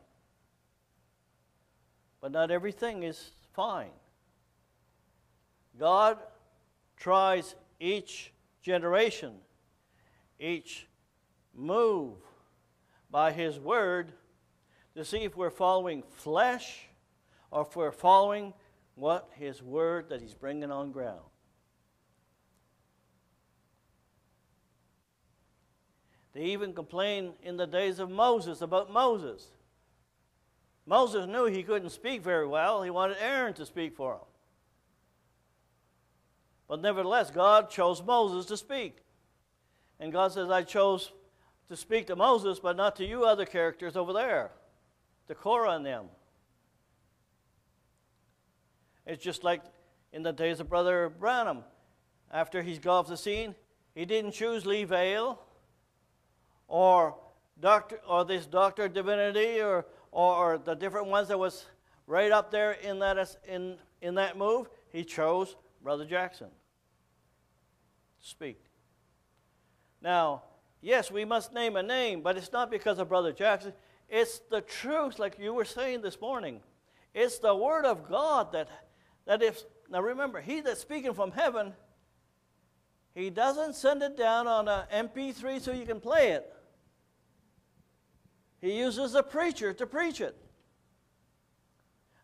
A: But not everything is fine. God tries each generation, each move by His Word to see if we're following flesh or if we're following what His Word that He's bringing on ground. They even complained in the days of Moses about Moses. Moses knew he couldn't speak very well. He wanted Aaron to speak for him. But nevertheless, God chose Moses to speak. And God says, I chose to speak to Moses, but not to you other characters over there, to Korah and them. It's just like in the days of Brother Branham. After he's got off the scene, he didn't choose Lee Vayle or doctor or this doctor divinity or, or, or the different ones that was right up there in that in, in that move. He chose Brother Jackson speak. Now, yes, we must name a name, but it's not because of Brother Jackson. It's the truth, like you were saying this morning. It's the Word of God that that if, now remember, he that's speaking from heaven, he doesn't send it down on an MP3 so you can play it. He uses a preacher to preach it.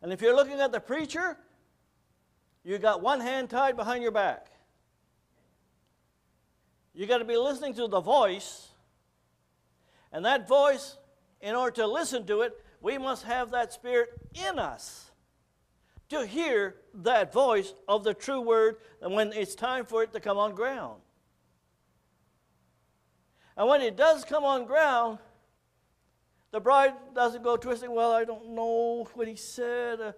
A: And if you're looking at the preacher, you got one hand tied behind your back. You got to be listening to the voice. And that voice, in order to listen to it, we must have that spirit in us to hear that voice of the true word when it's time for it to come on ground. And when it does come on ground, the bride doesn't go twisting, well, I don't know what he said. Uh,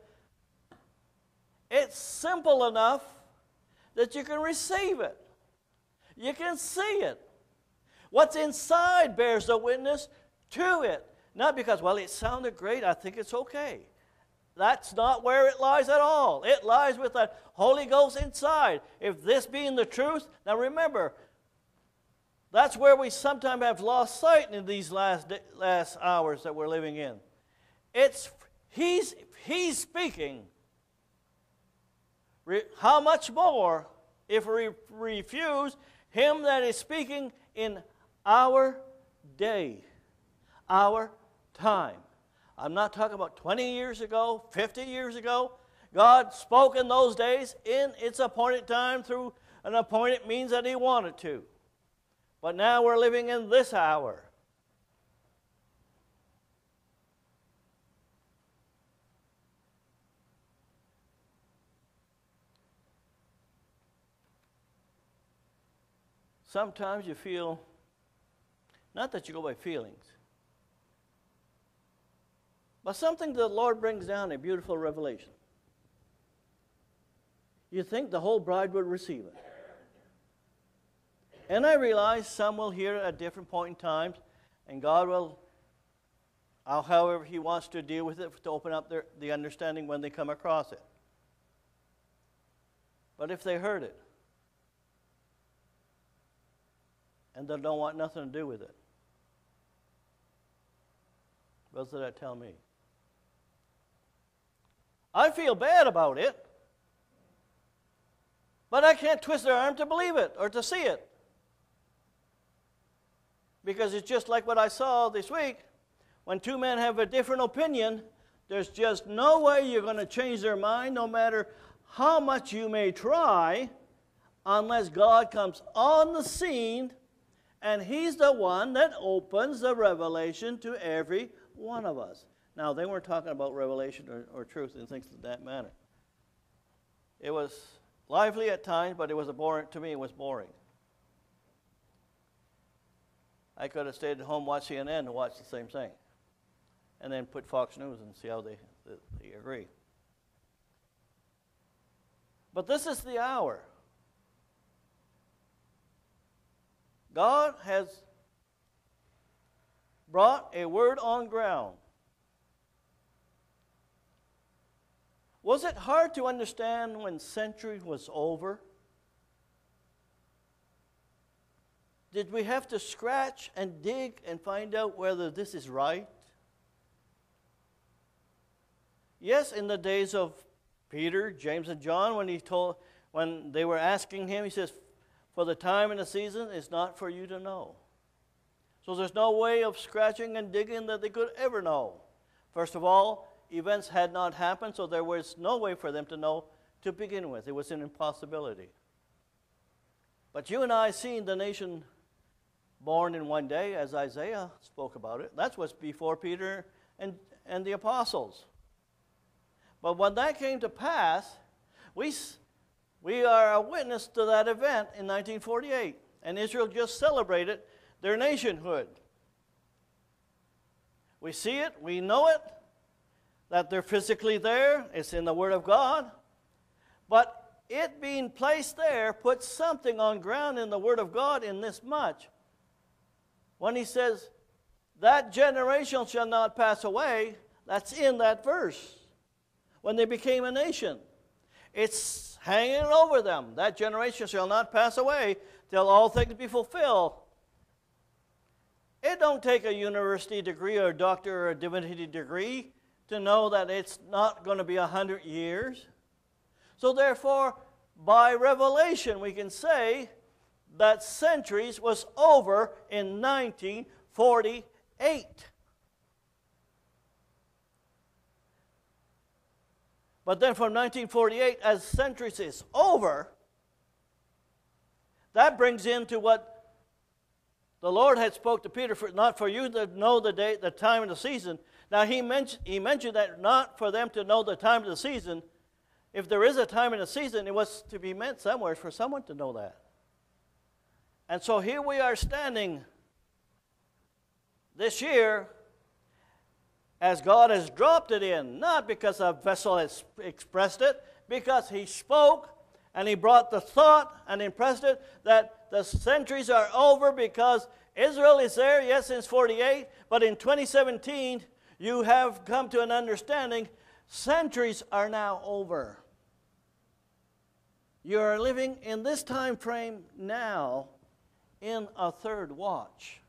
A: It's simple enough that you can receive it, you can see it. What's inside bears the witness to it. Not because, well, it sounded great, I think it's okay. That's not where it lies at all. It lies with the Holy Ghost inside. If this being the truth, now remember, that's where we sometimes have lost sight in these last, last hours that we're living in. It's He's, he's speaking. How much more if we refuse Him that is speaking in our day, our time? I'm not talking about 20 years ago, 50 years ago. God spoke in those days in its appointed time through an appointed means that He wanted to. But now we're living in this hour. Sometimes you feel, not that you go by feelings, but something the Lord brings down a beautiful revelation. You think the whole bride would receive it. And I realize some will hear it at different point in times, and God will, however He wants to deal with it, to open up their, the understanding when they come across it. But if they heard it, and they don't want nothing to do with it, what does that tell me? I feel bad about it, but I can't twist their arm to believe it or to see it. Because it's just like what I saw this week. When two men have a different opinion, there's just no way you're going to change their mind, no matter how much you may try, unless God comes on the scene and He's the one that opens the revelation to every one of us. Now, they weren't talking about revelation or, or truth and things of that matter. It was lively at times, but it was boring, to me, it was boring. I could have stayed at home, watched CNN, and watched the same thing. And then put Fox News and see how they, they agree. But this is the hour. God has brought a word on ground. Was it hard to understand when century was over? Did we have to scratch and dig and find out whether this is right? Yes, in the days of Peter, James, and John, when he told when they were asking him, he says, For the time and the season is not for you to know. So there's no way of scratching and digging that they could ever know. First of all, events had not happened, so there was no way for them to know to begin with. It was an impossibility. But you and I seen the nation born in one day, as Isaiah spoke about it. That's what's before Peter and, and the apostles. But when that came to pass, we, we are a witness to that event in 1948. And Israel just celebrated their nationhood. We see it, we know it, that they're physically there, it's in the Word of God. But it being placed there puts something on ground in the Word of God in this much when he says, That generation shall not pass away, that's in that verse. When they became a nation, it's hanging over them. That generation shall not pass away till all things be fulfilled. It don't take a university degree or a doctor or a divinity degree to know that it's not going to be a hundred years. So therefore, by revelation, we can say that centuries was over in 1948. But then from 1948, as centuries is over, that brings into what the Lord had spoke to Peter, for, not for you to know the day, the time of the season. Now he mentioned, he mentioned that not for them to know the time of the season. If there is a time in the season, it was to be meant somewhere for someone to know that. And so here we are standing this year as God has dropped it in, not because a vessel has expressed it, because He spoke and He brought the thought and impressed it that the centuries are over because Israel is there, yes, since 48, but in 2017, you have come to an understanding centuries are now over. You are living in this time frame now in a third watch.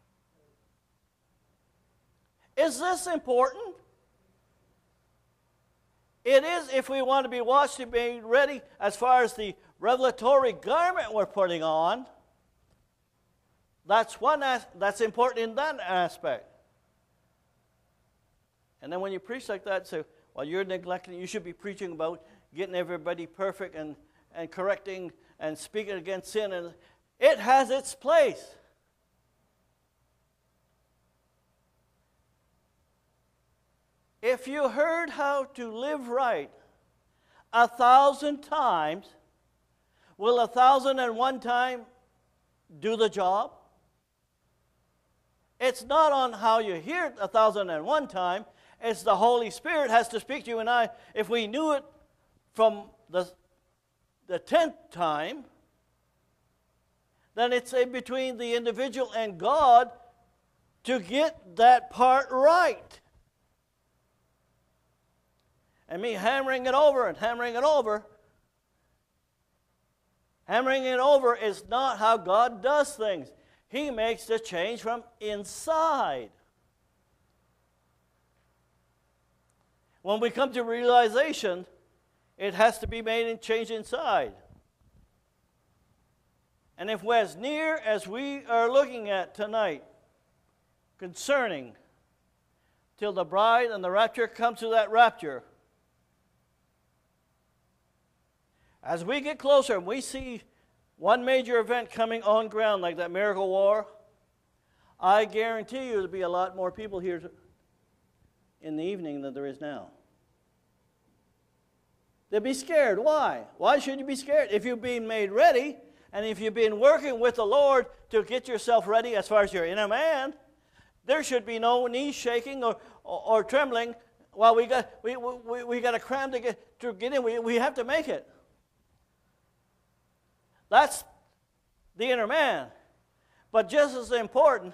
A: Is this important? It is if we want to be watched and be ready as far as the revelatory garment we're putting on. That's one as- that's important in that aspect. And then when you preach like that, say, well, you're neglecting, you should be preaching about getting everybody perfect and, and correcting and speaking against sin. And it has its place. If you heard how to live right a thousand times, will a thousand and one time do the job? It's not on how you hear it a thousand and one time. It's the Holy Spirit has to speak to you and I. If we knew it from the, the tenth time, then it's in between the individual and God to get that part right. And me hammering it over and hammering it over. Hammering it over is not how God does things. He makes the change from inside. When we come to realization it has to be made and changed inside. And if we're as near as we are looking at tonight concerning till the bride and the rapture comes to that rapture, as we get closer and we see one major event coming on ground like that miracle war, I guarantee you there'll be a lot more people here in the evening than there is now. They'll be scared. Why? Why should you be scared? If you've been made ready, and if you've been working with the Lord to get yourself ready as far as your inner man, there should be no knees shaking or, or, or trembling. Well, we got, we, we, we got a cram to get, to get in. We, we have to make it. That's the inner man. But just as important,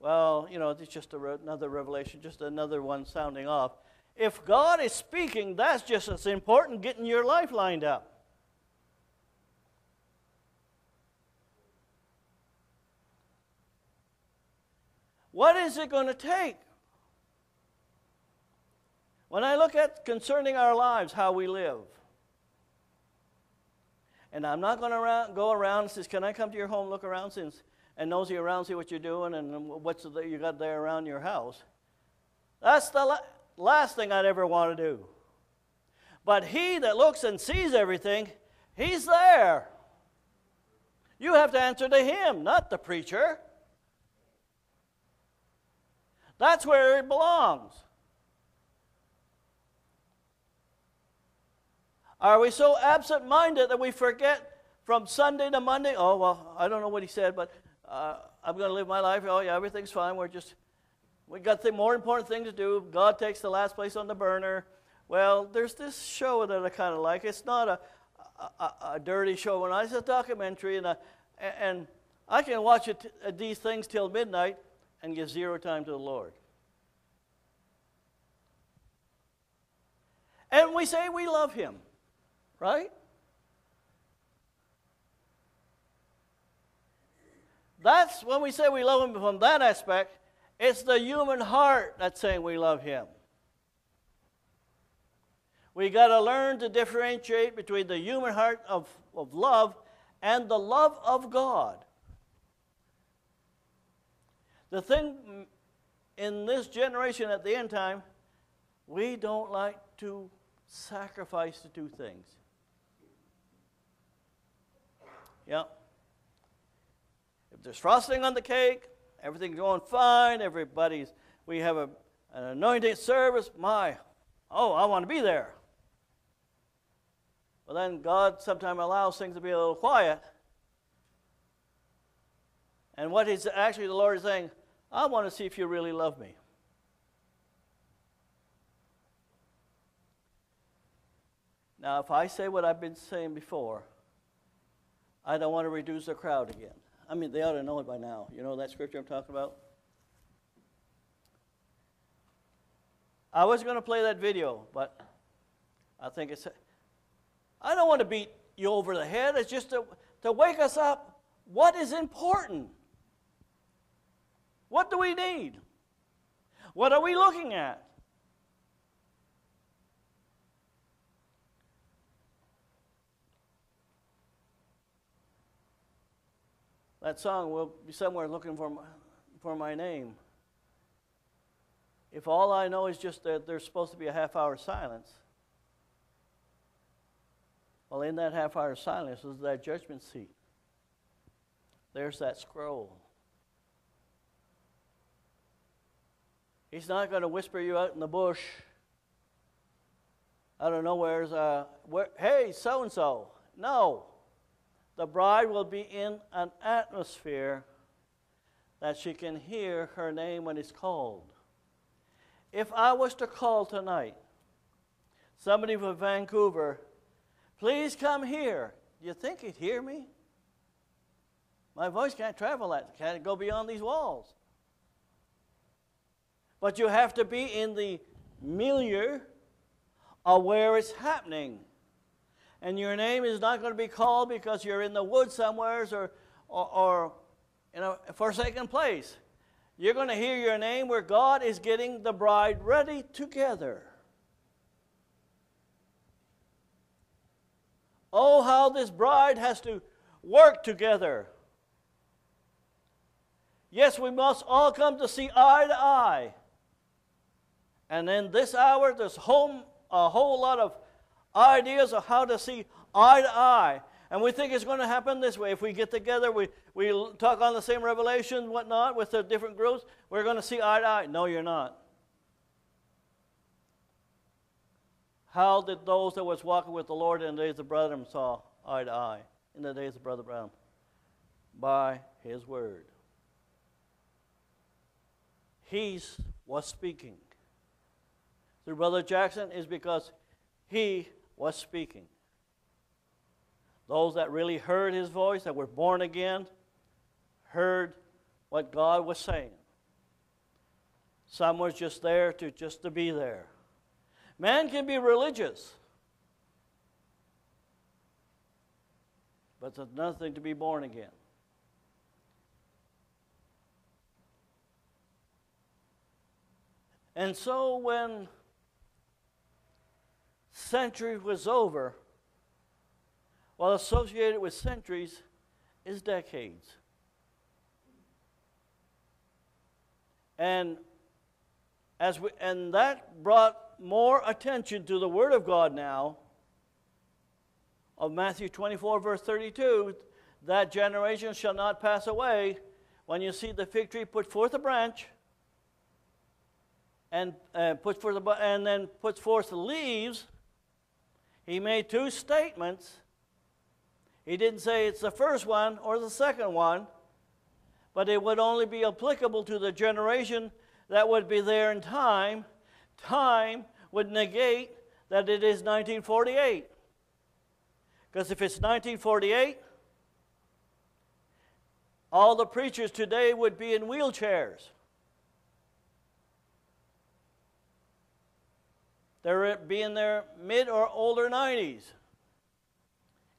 A: well, you know, it's just another revelation, just another one sounding off. If God is speaking, that's just as important getting your life lined up. What is it going to take? When I look at concerning our lives, how we live, and I'm not going to go around and says, "Can I come to your home, look around, since and nosy around, see what you're doing, and what you got there around your house?" That's the la- last thing I'd ever want to do. But he that looks and sees everything, he's there. You have to answer to him, not the preacher. That's where it belongs. Are we so absent minded that we forget from Sunday to Monday? Oh, well, I don't know what he said, but uh, I'm going to live my life. Oh, yeah, everything's fine. We're just, we got the more important thing to do. God takes the last place on the burner. Well, there's this show that I kind of like. It's not a, a, a, dirty show, and it's a documentary, and, a, and I can watch it, uh, these things till midnight and give zero time to the Lord. And we say we love Him. Right? That's when we say we love Him from that aspect, it's the human heart that's saying we love Him. We got to learn to differentiate between the human heart of, of love and the love of God. The thing in this generation at the end time, we don't like to sacrifice to do things. Yeah. If there's frosting on the cake, everything's going fine, everybody's, we have a, an anointing service, my, oh, I want to be there. But then God sometimes allows things to be a little quiet. And what is actually the Lord is saying, I want to see if you really love me. Now, if I say what I've been saying before, I don't want to reduce the crowd again. I mean, they ought to know it by now. You know that scripture I'm talking about? I was going to play that video, but I think it's. I don't want to beat you over the head. It's just to, to wake us up. What is important? What do we need? What are we looking at? That song will be somewhere looking for my, for my name. If all I know is just that there's supposed to be a half hour silence, well, in that half hour silence is that judgment seat. There's that scroll. He's not going to whisper you out in the bush. I don't know where's uh, where, hey so and so. No, the bride will be in an atmosphere that she can hear her name when it's called. If I was to call tonight, somebody from Vancouver, please come here, you think he'd hear me? My voice can't travel that, can't go beyond these walls. But you have to be in the milieu of where it's happening and your name is not going to be called because you're in the woods somewheres or, or, or in a forsaken place. You're going to hear your name where God is getting the bride ready together. Oh, how this bride has to work together. Yes, we must all come to see eye to eye. And in this hour, there's home, a whole lot of ideas of how to see eye to eye. And we think it's going to happen this way. If we get together, we, we talk on the same revelation, whatnot, with the different groups, we're going to see eye to eye. No, you're not. How did those that was walking with the Lord in the days of Brother saw eye to eye in the days of Brother Branham? By his word. He was speaking. Through Brother Jackson is because he was speaking. Those that really heard his voice, that were born again, heard what God was saying. Some was just there to just to be there. Man can be religious, but there's nothing to be born again. And so when century was over, well, associated with centuries is decades. And as we, and that brought more attention to the Word of God now of Matthew 24, verse 32 that generation shall not pass away when you see the fig tree put forth a branch and uh, puts forth a, and then puts forth the leaves. He made two statements. He didn't say it's the first one or the second one, but it would only be applicable to the generation that would be there in time time would negate that it is 1948. Because if it's 1948, all the preachers today would be in wheelchairs. They're be in their mid or older 90s.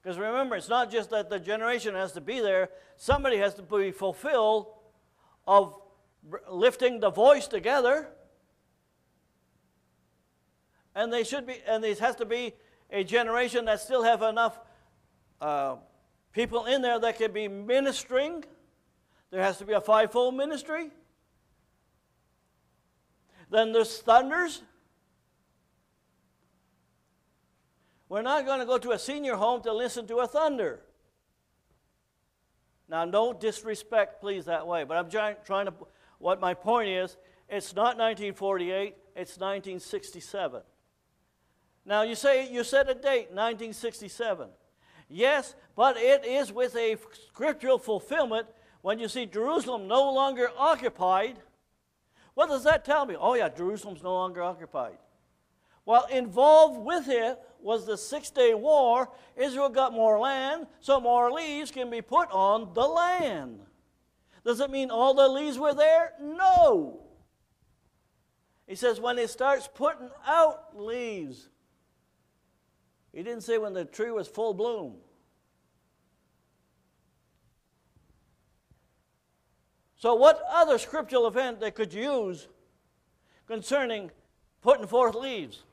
A: Because remember, it's not just that the generation has to be there, somebody has to be fulfilled of lifting the voice together and they should be, and this has to be a generation that still have enough uh, people in there that can be ministering. There has to be a fivefold ministry. Then there's thunders. We're not going to go to a senior home to listen to a thunder. Now, don't disrespect, please, that way. But I'm trying to, what my point is, it's not 1948, it's 1967. Now you say you set a date, 1967. Yes, but it is with a scriptural fulfillment when you see Jerusalem no longer occupied. What does that tell me? Oh, yeah, Jerusalem's no longer occupied. Well, involved with it was the Six Day War. Israel got more land, so more leaves can be put on the land. Does it mean all the leaves were there? No. He says when it starts putting out leaves, he didn't say when the tree was full bloom. So, what other scriptural event they could use concerning putting forth leaves?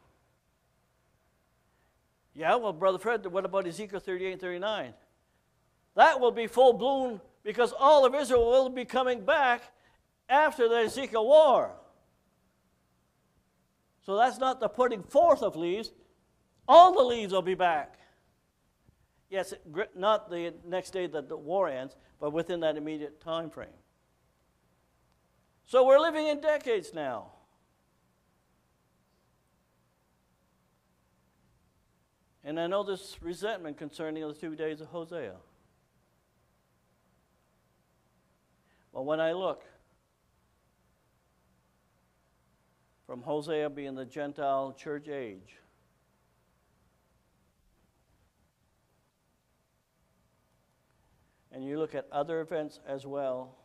A: Yeah, well, Brother Fred, what about Ezekiel 38 and 39? That will be full blown because all of Israel will be coming back after the Ezekiel war. So that's not the putting forth of leaves, all the leaves will be back. Yes, not the next day that the war ends, but within that immediate time frame. So we're living in decades now. And I know this resentment concerning the two days of Hosea. But when I look from Hosea being the Gentile church age, and you look at other events as well,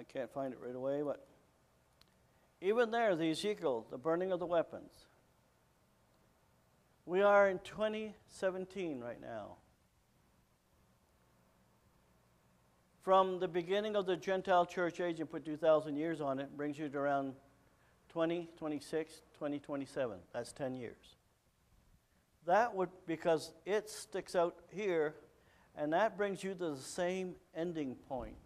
A: I can't find it right away, but even there, the Ezekiel, the burning of the weapons. We are in 2017 right now. From the beginning of the Gentile church age and put 2,000 years on it, brings you to around 2026, 2027. That's 10 years. That would, because it sticks out here, and that brings you to the same ending point.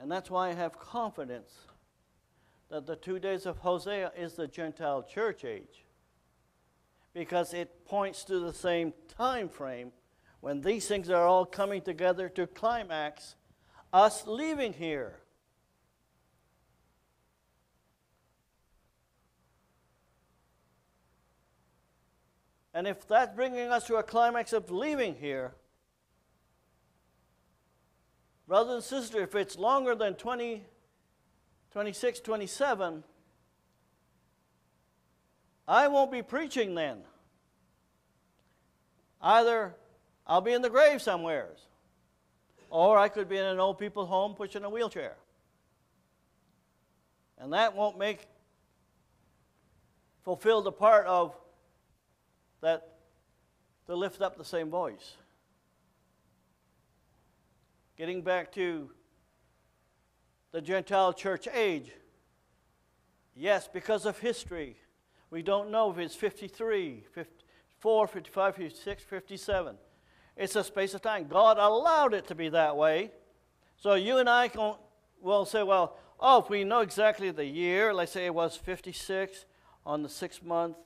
A: And that's why I have confidence that the two days of Hosea is the Gentile church age. Because it points to the same time frame when these things are all coming together to climax us leaving here. And if that's bringing us to a climax of leaving here, brothers and sisters, if it's longer than 20, 26, 27, I won't be preaching then. Either I'll be in the grave somewheres, or I could be in an old people's home pushing a wheelchair. And that won't make fulfill the part of that to lift up the same voice. Getting back to the Gentile church age, yes, because of history, we don't know if it's 53, 54, 55, 56, 57. It's a space of time. God allowed it to be that way. So you and I can, will say, well, oh, if we know exactly the year, let's say it was 56 on the sixth month,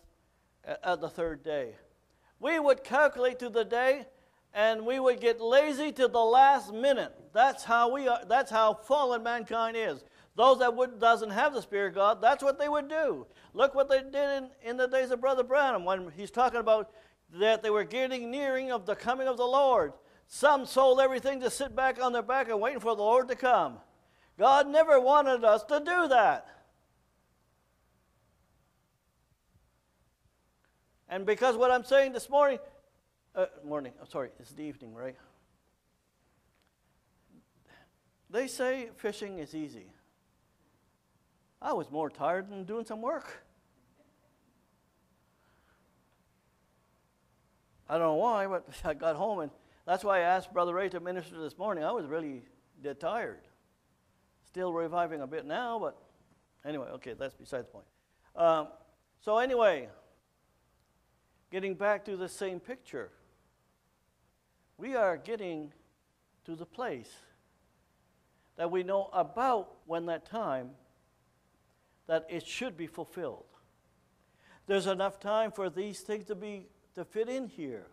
A: at the third day. We would calculate to the day and we would get lazy to the last minute. That's how we are, that's how fallen mankind is. Those that would, doesn't have the Spirit of God, that's what they would do. Look what they did in, in the days of Brother Branham when he's talking about that they were getting nearing of the coming of the Lord. Some sold everything to sit back on their back and waiting for the Lord to come. God never wanted us to do that. And because what I'm saying this morning, uh, morning, I'm sorry, it's the evening, right? They say fishing is easy. I was more tired than doing some work. I don't know why, but I got home and that's why I asked Brother Ray to minister this morning. I was really dead tired. Still reviving a bit now, but anyway, okay, that's beside the point. Um, so, anyway, getting back to the same picture, we are getting to the place that we know about when that time that it should be fulfilled. There's enough time for these things to be to fit in here.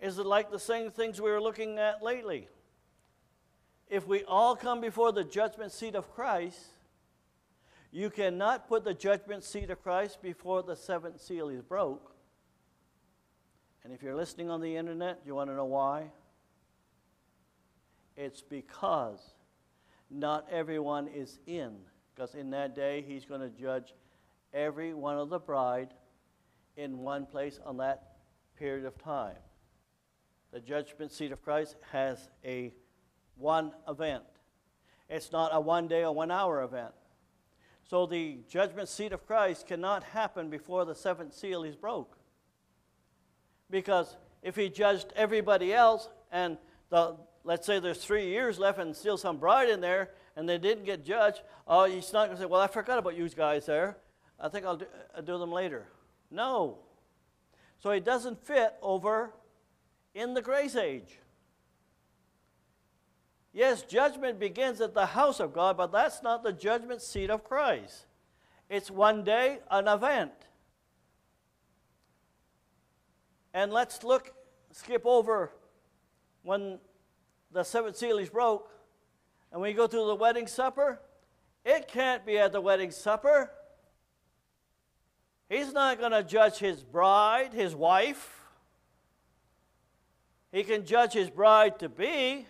A: Is it like the same things we were looking at lately? If we all come before the judgment seat of Christ, you cannot put the judgment seat of Christ before the seventh seal is broke. And if you're listening on the internet, you want to know why? It's because not everyone is in. Because in that day, he's going to judge every one of the bride in one place on that period of time. The judgment seat of Christ has a one event. It's not a one day or one hour event. So the judgment seat of Christ cannot happen before the seventh seal is broke. Because if he judged everybody else, and the, let's say there's three years left and still some bride in there, and they didn't get judged, oh, he's not going to say, well, I forgot about you guys there. I think I'll do, I'll do them later. No. So it doesn't fit over in the grace age. Yes, judgment begins at the house of God, but that's not the judgment seat of Christ. It's one day, an event. And let's look, skip over when the seventh seal is broke and we go to the wedding supper. It can't be at the wedding supper. He's not going to judge his bride, his wife. He can judge his bride to be.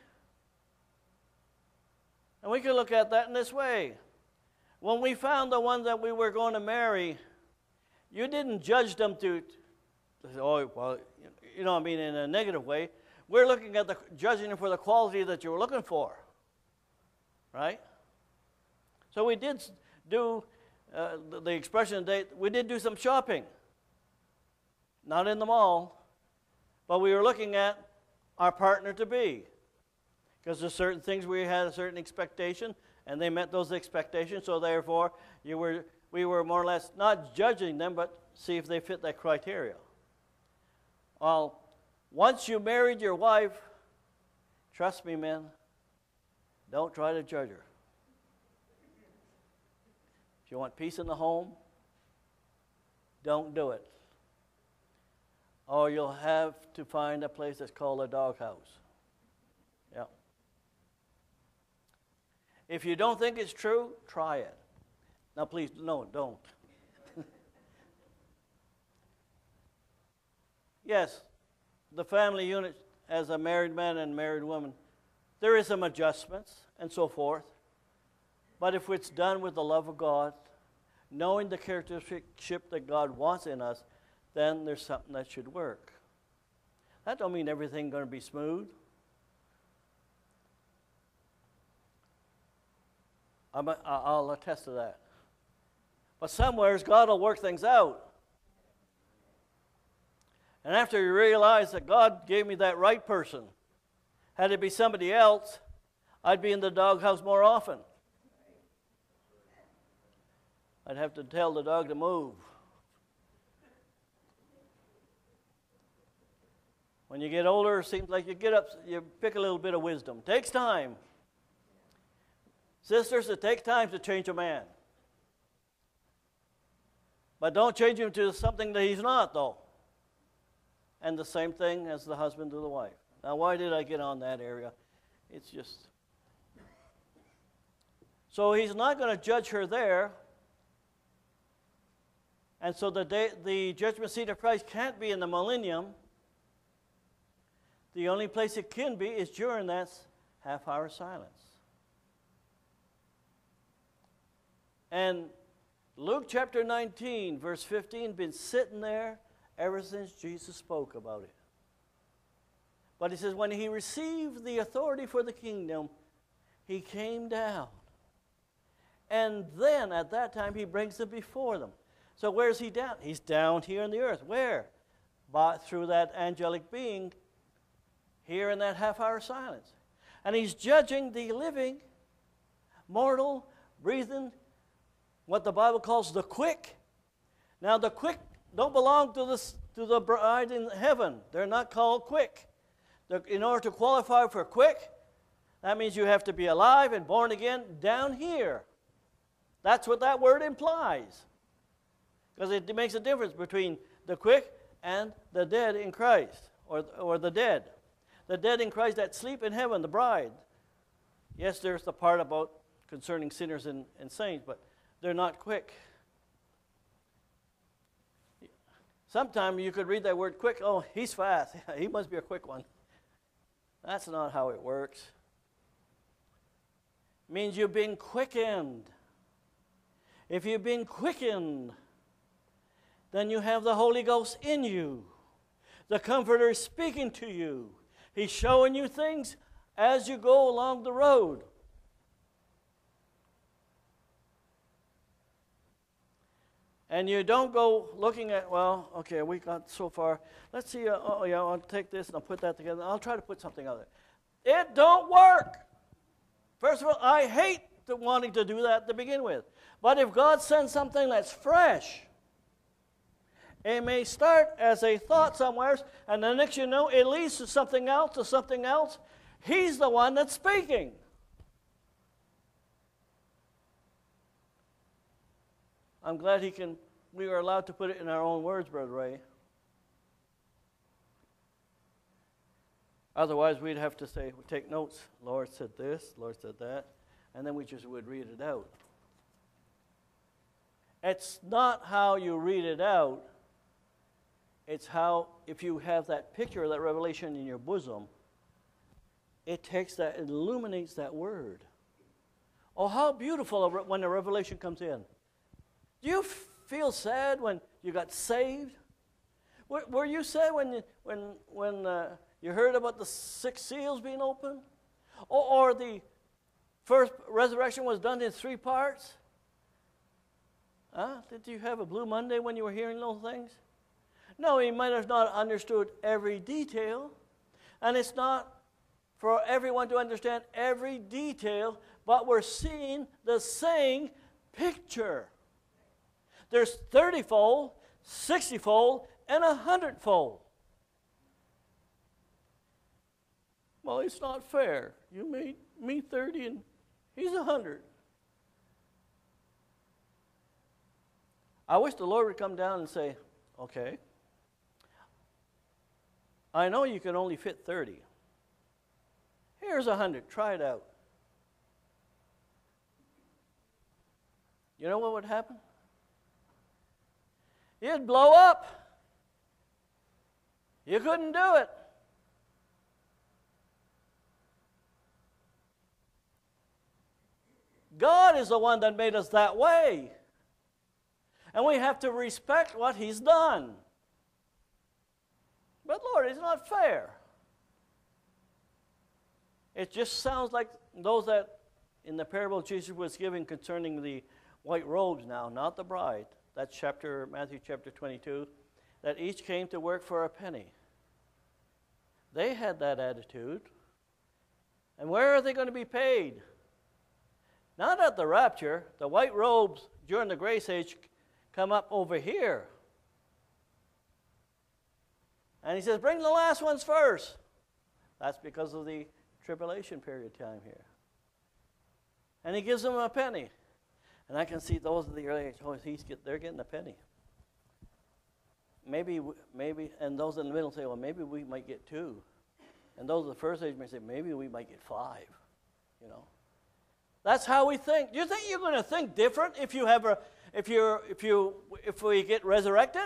A: And we can look at that in this way. When we found the one that we were going to marry, you didn't judge them to, oh, well, you know, I mean, in a negative way. We're looking at the judging for the quality that you were looking for. right? So we did do uh, the, expression today. We did do some shopping, not in the mall, but we were looking at our partner to be, because there's certain things we had a certain expectation, and they met those expectations. So therefore, you were we were more or less not judging them, but see if they fit that criteria. Well, once you married your wife, trust me, men, don't try to judge her. If you want peace in the home, don't do it. Or you'll have to find a place that's called a doghouse. Yeah. If you don't think it's true, try it. Now, please, no, don't. Yes, the family unit as a married man and married woman, there is some adjustments and so forth. But if it's done with the love of God, knowing the characteristic that God wants in us, then there's something that should work. That don't mean everything's going to be smooth. A- I'll attest to that. But somewheres God will work things out. And after you realize that God gave me that right person, had it be somebody else, I'd be in the doghouse more often. I'd have to tell the dog to move. When you get older, it seems like you get up, you pick a little bit of wisdom. Takes time. Sisters, it takes time to change a man. But don't change him to something that he's not, though. And the same thing as the husband to the wife. Now, why did I get on that area? It's just. So he's not going to judge her there. And so the, day, the judgment seat of Christ can't be in the millennium. The only place it can be is during that half hour silence. And Luke chapter 19, verse 15, been sitting there ever since Jesus spoke about it. But he says, when he received the authority for the kingdom, he came down. And then at that time, he brings it before them. So where's he down? He's down here in the earth. Where? But through that angelic being here in that half hour silence. And he's judging the living, mortal, breathing, what the Bible calls the quick. Now, the quick don't belong to, this, to the bride in heaven. They're not called quick. They're- in order to qualify for quick, that means you have to be alive and born again down here. That's what that word implies. Because it makes a difference between the quick and the dead in Christ, or, or the dead. The dead in Christ that sleep in heaven, the bride. Yes, there's the part about concerning sinners and, and saints, but they're not quick. Sometimes you could read that word quick, oh, he's fast. he must be a quick one. That's not how it works. It means you've been quickened. If you've been quickened, then you have the Holy Ghost in you. The Comforter is speaking to you. He's showing you things as you go along the road. And you don't go looking at, well, okay, we got so far. Let's see, uh, oh, yeah, I'll take this and I'll put that together. I'll try to put something out there. It don't work. First of all, I hate the wanting to do that to begin with. But if God sends something that's fresh, it may start as a thought somewhere, and the next you know, it leads to something else, to something else. He's the one that's speaking. I'm glad he can, we are allowed to put it in our own words, Brother Ray. Otherwise, we'd have to say, take notes. Lord said this, Lord said that, and then we just would read it out. It's not how you read it out, it's how, if you have that picture that revelation in your bosom, it takes that, it illuminates that word. Oh, how beautiful when the revelation comes in. Do you feel sad when you got saved? Were, were you sad when you, when, when uh, you heard about the six seals being opened? Or, or the first resurrection was done in three parts? Huh? Did you have a Blue Monday when you were hearing those things? No, he might have not understood every detail. And it's not for everyone to understand every detail, but we're seeing the same picture. There's 30 fold, 60 fold, and 100 fold. Well, it's not fair. You made me 30 and he's 100. I wish the Lord would come down and say, okay, I know you can only fit 30. Here's 100. Try it out. You know what would happen? You'd blow up. You couldn't do it. God is the one that made us that way. And we have to respect what He's done. But Lord, it's not fair. It just sounds like those that in the parable Jesus was giving concerning the white robes now, not the bride. That's chapter Matthew chapter 22, that each came to work for a penny. They had that attitude. And where are they going to be paid? Not at the rapture. The white robes during the grace age come up over here. And he says, Bring the last ones first. That's because of the tribulation period time here. And he gives them a penny. And I can see those of the early age, oh, he's get, they're getting a penny. Maybe, maybe, and those in the middle say, well, maybe we might get two. And those of the first age may say, maybe we might get five, you know. That's how we think. Do you think you're going to think different if you have a, if you if you if we get resurrected?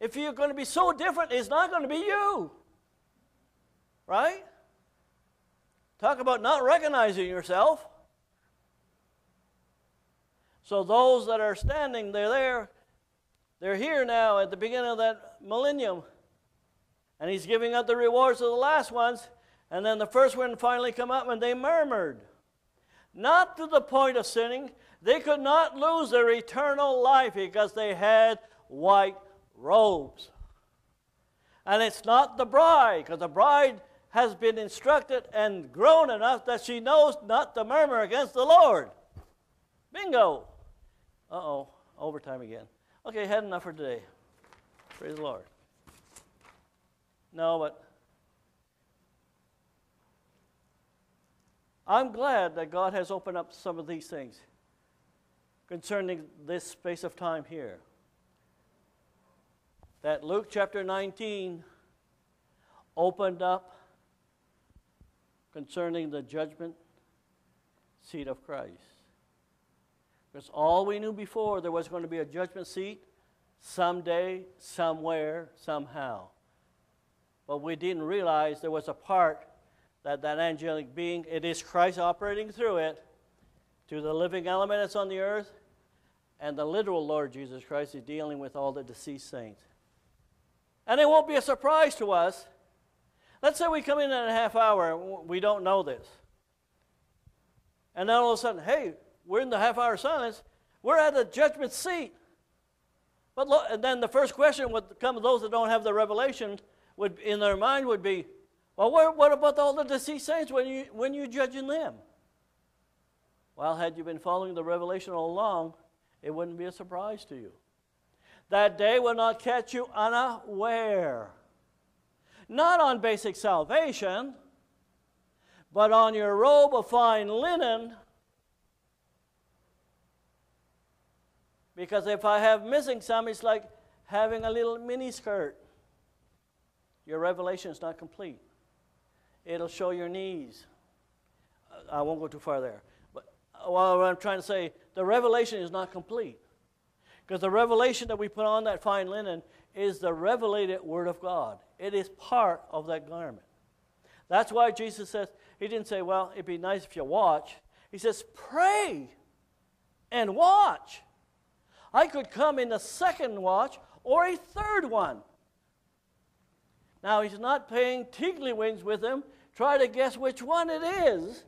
A: If you're going to be so different, it's not going to be you. Right? Talk about not recognizing yourself. So those that are standing, they're there. They're here now at the beginning of that millennium. And he's giving out the rewards of the last ones. And then the first one finally come up and they murmured. Not to the point of sinning. They could not lose their eternal life because they had white robes. And it's not the bride, because the bride has been instructed and grown enough that she knows not to murmur against the Lord. Bingo. Uh oh, overtime again. Okay, had enough for today. Praise the Lord. No, but I'm glad that God has opened up some of these things concerning this space of time here. That Luke chapter 19 opened up concerning the judgment seat of Christ. Because all we knew before, there was going to be a judgment seat someday, somewhere, somehow. But we didn't realize there was a part that that angelic being, it is Christ operating through it to the living element that's on the earth, and the literal Lord Jesus Christ is dealing with all the deceased saints. And it won't be a surprise to us. Let's say we come in in a half hour and we don't know this. And then all of a sudden, hey, we're in the half hour silence. We're at the judgment seat. But look, and then the first question would come to those that don't have the revelation would in their mind would be, well, what, what about all the deceased saints when you when you judging them? Well, had you been following the revelation all along, it wouldn't be a surprise to you. That day will not catch you unaware. Not on basic salvation, but on your robe of fine linen. Because if I have missing some, it's like having a little mini skirt. Your revelation is not complete. It'll show your knees. I won't go too far there. But what I'm trying to say, the revelation is not complete. Because the revelation that we put on that fine linen is the revelated Word of God. It is part of that garment. That's why Jesus says, He didn't say, well, it'd be nice if you watch. He says, pray and watch. I could come in the second watch or a third one. Now, he's not playing tiddlywinks with him. try to guess which one it is.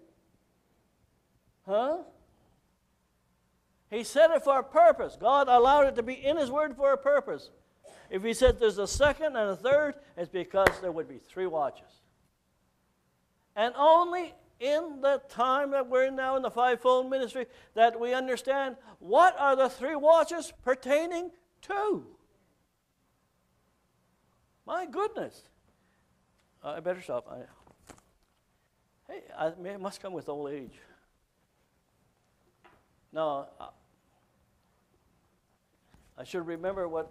A: Huh? He said it for a purpose. God allowed it to be in His Word for a purpose. If He said there's a second and a third, it's because there would be three watches. And only in the time that we're in now in the fivefold ministry that we understand what are the three watches pertaining to. My goodness. Uh, I better stop. I, hey, I, it must come with old age. No, I, I should remember what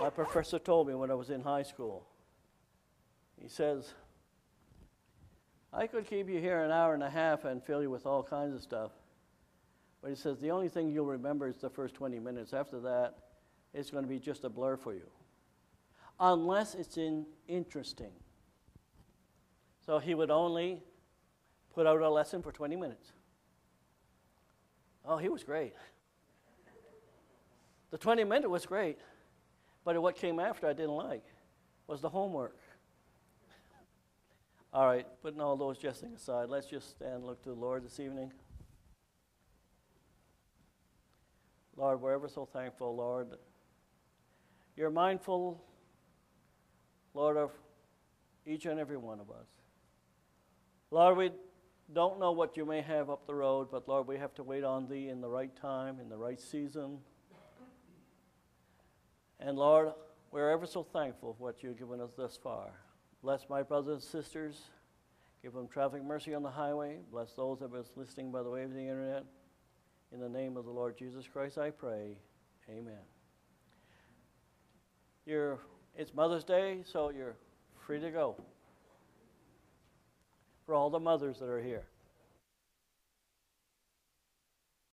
A: my professor told me when I was in high school. He says, I could keep you here an hour and a half and fill you with all kinds of stuff. But he says, the only thing you'll remember is the first 20 minutes. After that, it's going to be just a blur for you. Unless it's in interesting. So he would only put out a lesson for 20 minutes. Oh, he was great. The 20 minute was great, but what came after I didn't like was the homework. All right, putting all those jesting aside, let's just stand and look to the Lord this evening. Lord, we're ever so thankful, Lord, you're mindful, Lord, of each and every one of us. Lord, we don't know what you may have up the road, but Lord, we have to wait on Thee in the right time, in the right season. And Lord, we're ever so thankful for what you've given us thus far. Bless my brothers and sisters. Give them traffic mercy on the highway. Bless those of us listening by the way of the internet. In the name of the Lord Jesus Christ, I pray. Amen. You're, it's Mother's Day, so you're free to go. For all the mothers that are here.